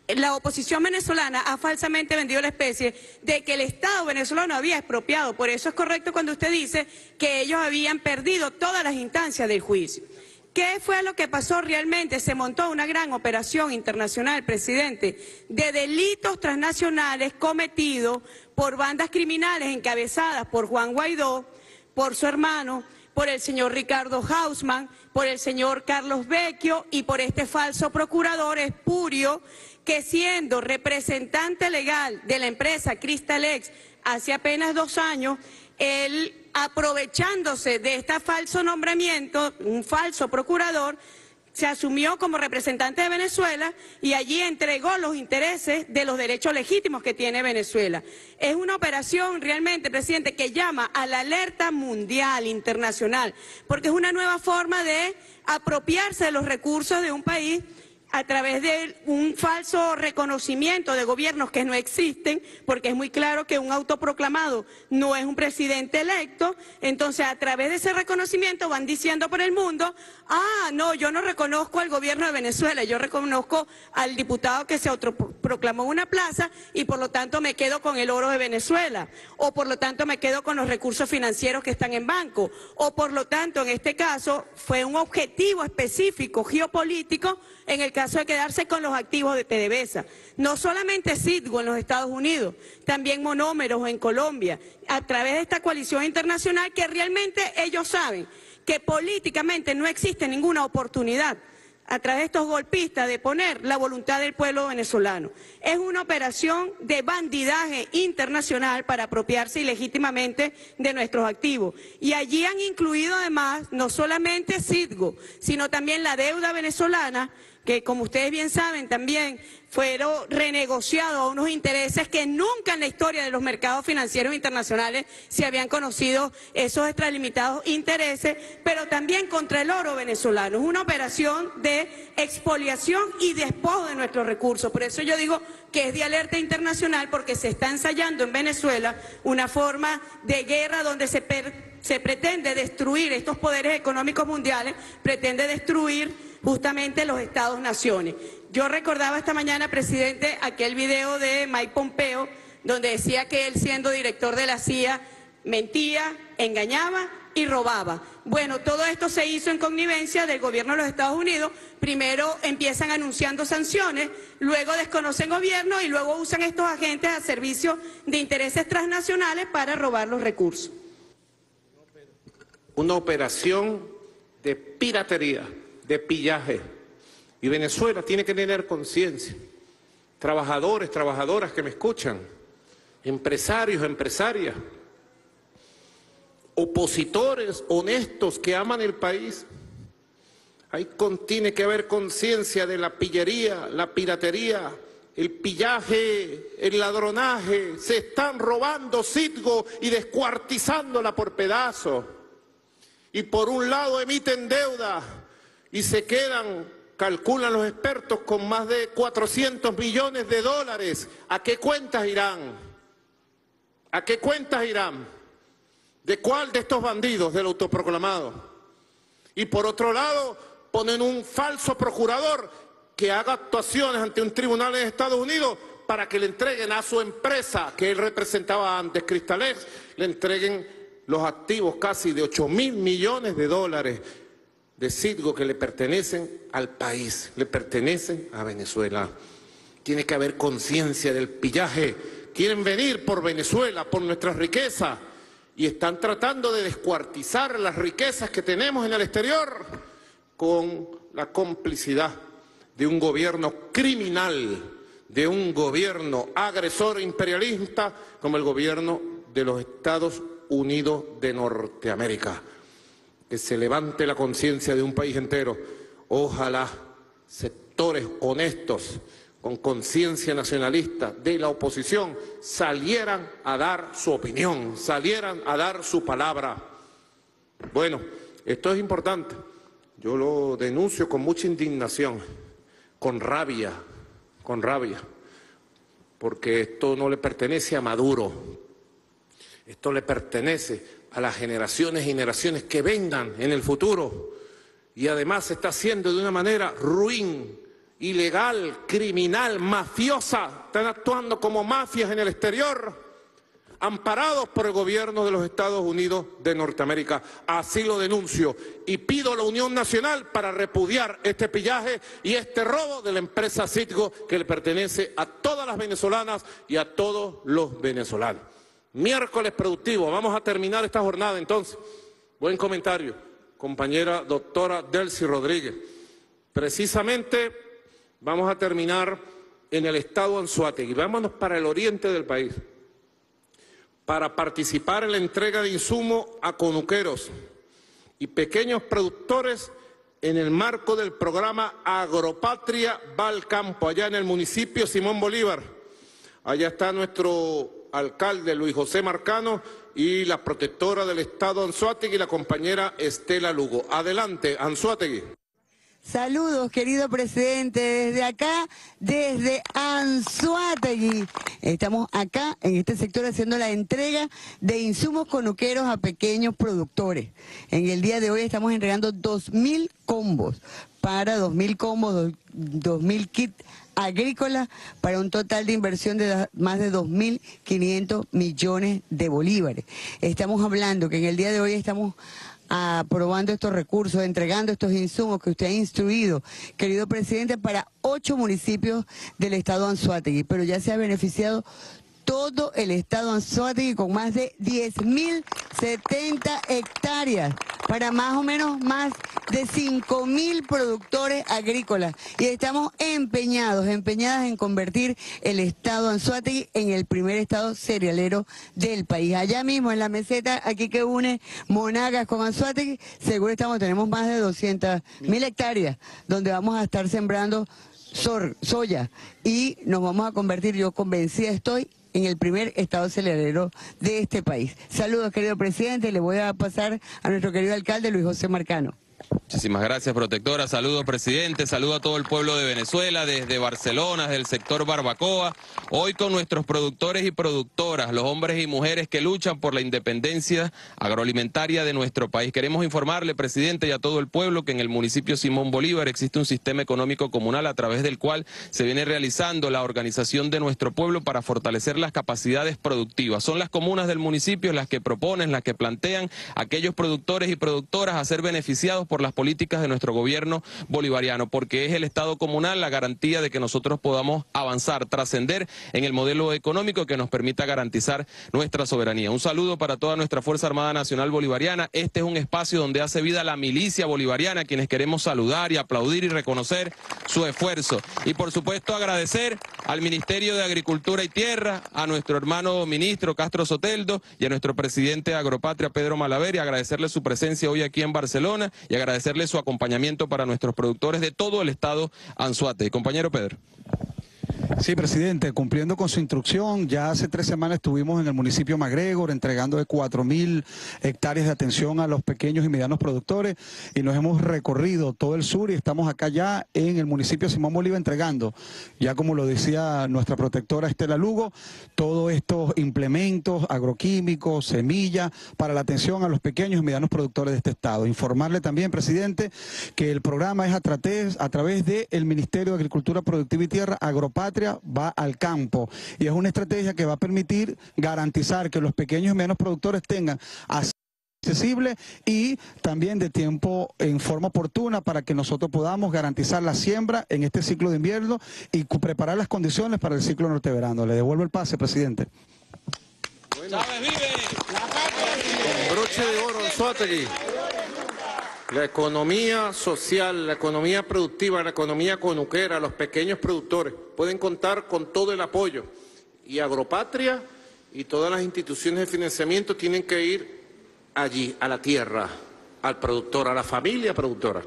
la oposición venezolana ha falsamente vendido la especie de que el Estado venezolano había expropiado. Por eso es correcto cuando usted dice que ellos habían perdido todas las instancias del juicio. ¿Qué fue lo que pasó realmente? Se montó una gran operación internacional, presidente, de delitos transnacionales cometidos por bandas criminales encabezadas por Juan Guaidó, por su hermano, por el señor Ricardo Hausmann, por el señor Carlos Vecchio y por este falso procurador espurio que siendo representante legal de la empresa Cristalex hace apenas dos años, él aprovechándose de este falso nombramiento, un falso procurador, se asumió como representante de Venezuela y allí entregó los intereses de los derechos legítimos que tiene Venezuela. Es una operación realmente, presidente, que llama a la alerta mundial, internacional, porque es una nueva forma de apropiarse de los recursos de un país a través de un falso reconocimiento de gobiernos que no existen, porque es muy claro que un autoproclamado no es un presidente electo, entonces a través de ese reconocimiento van diciendo por el mundo, ah, no, yo no reconozco al gobierno de Venezuela, yo reconozco al diputado que se autoproclamó una plaza y por lo tanto me quedo con el oro de Venezuela, o por lo tanto me quedo con los recursos financieros que están en banco, o por lo tanto en este caso fue un objetivo específico geopolítico en el caso de quedarse con los activos de PDVSA. No solamente Citgo en los Estados Unidos, también monómeros en Colombia, a través de esta coalición internacional que realmente ellos saben que políticamente no existe ninguna oportunidad a través de estos golpistas de poner la voluntad del pueblo venezolano. Es una operación de bandidaje internacional para apropiarse ilegítimamente de nuestros activos. Y allí han incluido además no solamente Citgo, sino también la deuda venezolana que como ustedes bien saben también fueron renegociados a unos intereses que nunca en la historia de los mercados financieros internacionales se habían conocido esos extralimitados intereses, pero también contra el oro venezolano. Es una operación de expoliación y despojo de nuestros recursos. Por eso yo digo que es de alerta internacional porque se está ensayando en Venezuela una forma de guerra donde se, se pretende destruir estos poderes económicos mundiales, pretende destruir justamente los Estados-naciones. Yo recordaba esta mañana, presidente, aquel video de Mike Pompeo, donde decía que él siendo director de la CIA mentía, engañaba y robaba. Bueno, todo esto se hizo en connivencia del gobierno de los Estados Unidos. Primero empiezan anunciando sanciones, luego desconocen gobierno y luego usan estos agentes a servicio de intereses transnacionales para robar los recursos. Una operación de piratería, de pillaje. Y Venezuela tiene que tener conciencia. Trabajadores, trabajadoras que me escuchan, empresarios, empresarias, opositores honestos que aman el país. Ahí tiene que haber conciencia de la pillería, la piratería, el pillaje, el ladronaje. Se están robando Citgo y descuartizándola por pedazos. Y por un lado emiten deuda y se quedan, calculan los expertos, con más de 400 millones de dólares. ¿A qué cuentas irán? ¿A qué cuentas irán? ¿De cuál de estos bandidos del autoproclamado? Y por otro lado, ponen un falso procurador que haga actuaciones ante un tribunal en Estados Unidos para que le entreguen a su empresa que él representaba antes, Cristalex, le entreguen los activos casi de 8 mil millones de dólares de Citgo que le pertenecen al país, le pertenecen a Venezuela. Tiene que haber conciencia del pillaje. Quieren venir por Venezuela, por nuestra riqueza y están tratando de descuartizar las riquezas que tenemos en el exterior con la complicidad de un gobierno criminal, de un gobierno agresor imperialista como el gobierno de los Estados Unidos de Norteamérica. Que se levante la conciencia de un país entero. Ojalá sectores honestos con conciencia nacionalista de la oposición salieran a dar su opinión, salieran a dar su palabra. Bueno, esto es importante. Yo lo denuncio con mucha indignación, con rabia, con rabia, porque esto no le pertenece a Maduro, esto le pertenece a las generaciones y generaciones que vengan en el futuro y además se está haciendo de una manera ruin, ilegal, criminal, mafiosa, están actuando como mafias en el exterior, amparados por el gobierno de los Estados Unidos de Norteamérica. Así lo denuncio y pido a la Unión Nacional para repudiar este pillaje y este robo de la empresa Citgo que le pertenece a todas las venezolanas y a todos los venezolanos. Miércoles productivo, vamos a terminar esta jornada entonces. Buen comentario, compañera doctora Delcy Rodríguez. Precisamente Vamos a terminar en el estado Anzuategui. Vámonos para el oriente del país para participar en la entrega de insumos a conuqueros y pequeños productores en el marco del programa Agropatria Valcampo, allá en el municipio Simón Bolívar. Allá está nuestro alcalde Luis José Marcano y la protectora del Estado Anzuategui, la compañera Estela Lugo. Adelante, Anzuategui. Saludos, querido presidente, desde acá, desde Anzuategui. Estamos acá en este sector haciendo la entrega de insumos conuqueros a pequeños productores. En el día de hoy estamos entregando 2.000 combos para 2.000 combos, 2.000 kits agrícolas para un total de inversión de más de 2.500 millones de bolívares. Estamos hablando que en el día de hoy estamos aprobando estos recursos, entregando estos insumos que usted ha instruido, querido presidente, para ocho municipios del estado Anzuategui, pero ya se ha beneficiado todo el estado Anzoátegui con más de 10.070 hectáreas para más o menos más de 5.000 productores agrícolas. Y estamos empeñados, empeñadas en convertir el estado Anzoátegui en el primer estado cerealero del país. Allá mismo en la meseta, aquí que une Monagas con Anzoátegui, seguro estamos, tenemos más de 200.000 hectáreas donde vamos a estar sembrando soya y nos vamos a convertir, yo convencida estoy, en el primer estado acelerero de este país. Saludos, querido presidente. Le voy a pasar a nuestro querido alcalde Luis José Marcano. Muchísimas gracias, protectora. Saludos, presidente. Saludo a todo el pueblo de Venezuela, desde Barcelona, desde el sector Barbacoa. Hoy con nuestros productores y productoras, los hombres y mujeres que luchan por la independencia agroalimentaria de nuestro país. Queremos informarle, presidente, y a todo el pueblo que en el municipio Simón Bolívar existe un sistema económico comunal a través del cual se viene realizando la organización de nuestro pueblo para fortalecer las capacidades productivas. Son las comunas del municipio las que proponen, las que plantean a aquellos productores y productoras a ser beneficiados por las políticas de nuestro gobierno bolivariano, porque es el Estado comunal la garantía de que nosotros podamos avanzar, trascender en el modelo económico que nos permita garantizar nuestra soberanía. Un saludo para toda nuestra Fuerza Armada Nacional Bolivariana. Este es un espacio donde hace vida la milicia bolivariana, quienes queremos saludar y aplaudir y reconocer su esfuerzo. Y por supuesto agradecer al Ministerio de Agricultura y Tierra, a nuestro hermano ministro Castro Soteldo y a nuestro presidente de Agropatria Pedro Malaver y agradecerle su presencia hoy aquí en Barcelona agradecer su acompañamiento para nuestros productores de todo el estado Anzuate. Compañero Pedro. Sí, presidente, cumpliendo con su instrucción, ya hace tres semanas estuvimos en el municipio Magregor entregando de cuatro mil hectáreas de atención a los pequeños y medianos productores y nos hemos recorrido todo el sur y estamos acá ya en el municipio Simón Bolívar entregando, ya como lo decía nuestra protectora Estela Lugo, todos estos implementos agroquímicos, semillas, para la atención a los pequeños y medianos productores de este estado. Informarle también, presidente, que el programa es a través, a través del Ministerio de Agricultura, Productiva y Tierra, Agropatria, va al campo y es una estrategia que va a permitir garantizar que los pequeños y menos productores tengan accesible y también de tiempo en forma oportuna para que nosotros podamos garantizar la siembra en este ciclo de invierno y preparar las condiciones para el ciclo norte-verano. Le devuelvo el pase, presidente. La economía social, la economía productiva, la economía conuquera, los pequeños productores pueden contar con todo el apoyo. Y Agropatria y todas las instituciones de financiamiento tienen que ir allí, a la tierra, al productor, a la familia productora,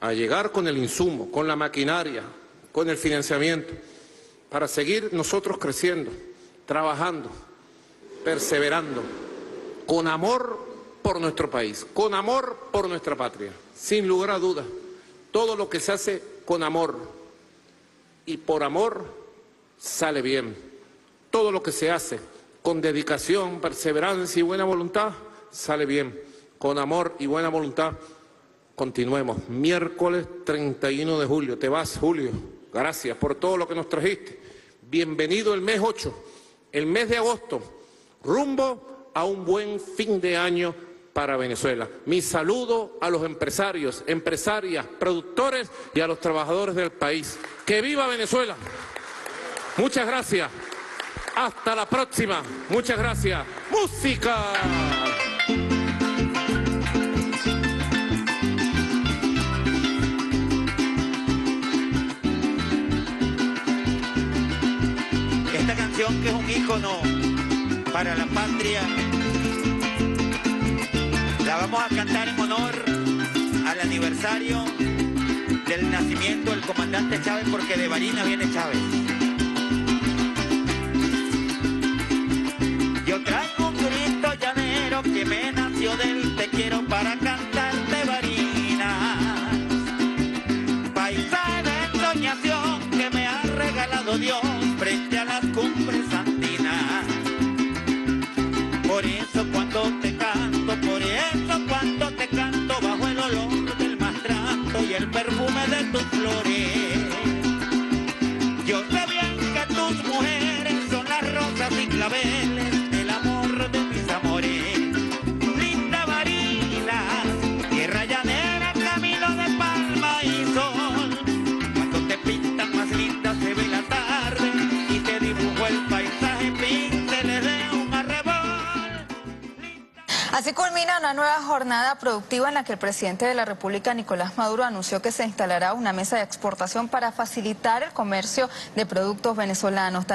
a llegar con el insumo, con la maquinaria, con el financiamiento, para seguir nosotros creciendo, trabajando, perseverando, con amor por nuestro país, con amor por nuestra patria, sin lugar a dudas. Todo lo que se hace con amor y por amor sale bien. Todo lo que se hace con dedicación, perseverancia y buena voluntad sale bien. Con amor y buena voluntad continuemos. Miércoles 31 de julio. Te vas, Julio. Gracias por todo lo que nos trajiste. Bienvenido el mes 8, el mes de agosto, rumbo a un buen fin de año para Venezuela. Mi saludo a los empresarios, empresarias, productores y a los trabajadores del país. ¡Que viva Venezuela! Muchas gracias. Hasta la próxima. Muchas gracias. ¡Música! Esta canción que es un ícono para la patria la vamos a cantar en honor al aniversario del nacimiento del comandante Chávez porque de Barina viene Chávez. Yo traigo un grito llanero que me nació del te quiero para cantarte Barina. Paisaje de ensoñación que me ha regalado Dios frente a las cumbres andinas. Por eso de tus flores. Yo bien que tus mujeres son las rosas y claveles Así culmina una nueva jornada productiva en la que el presidente de la República, Nicolás Maduro, anunció que se instalará una mesa de exportación para facilitar el comercio de productos venezolanos.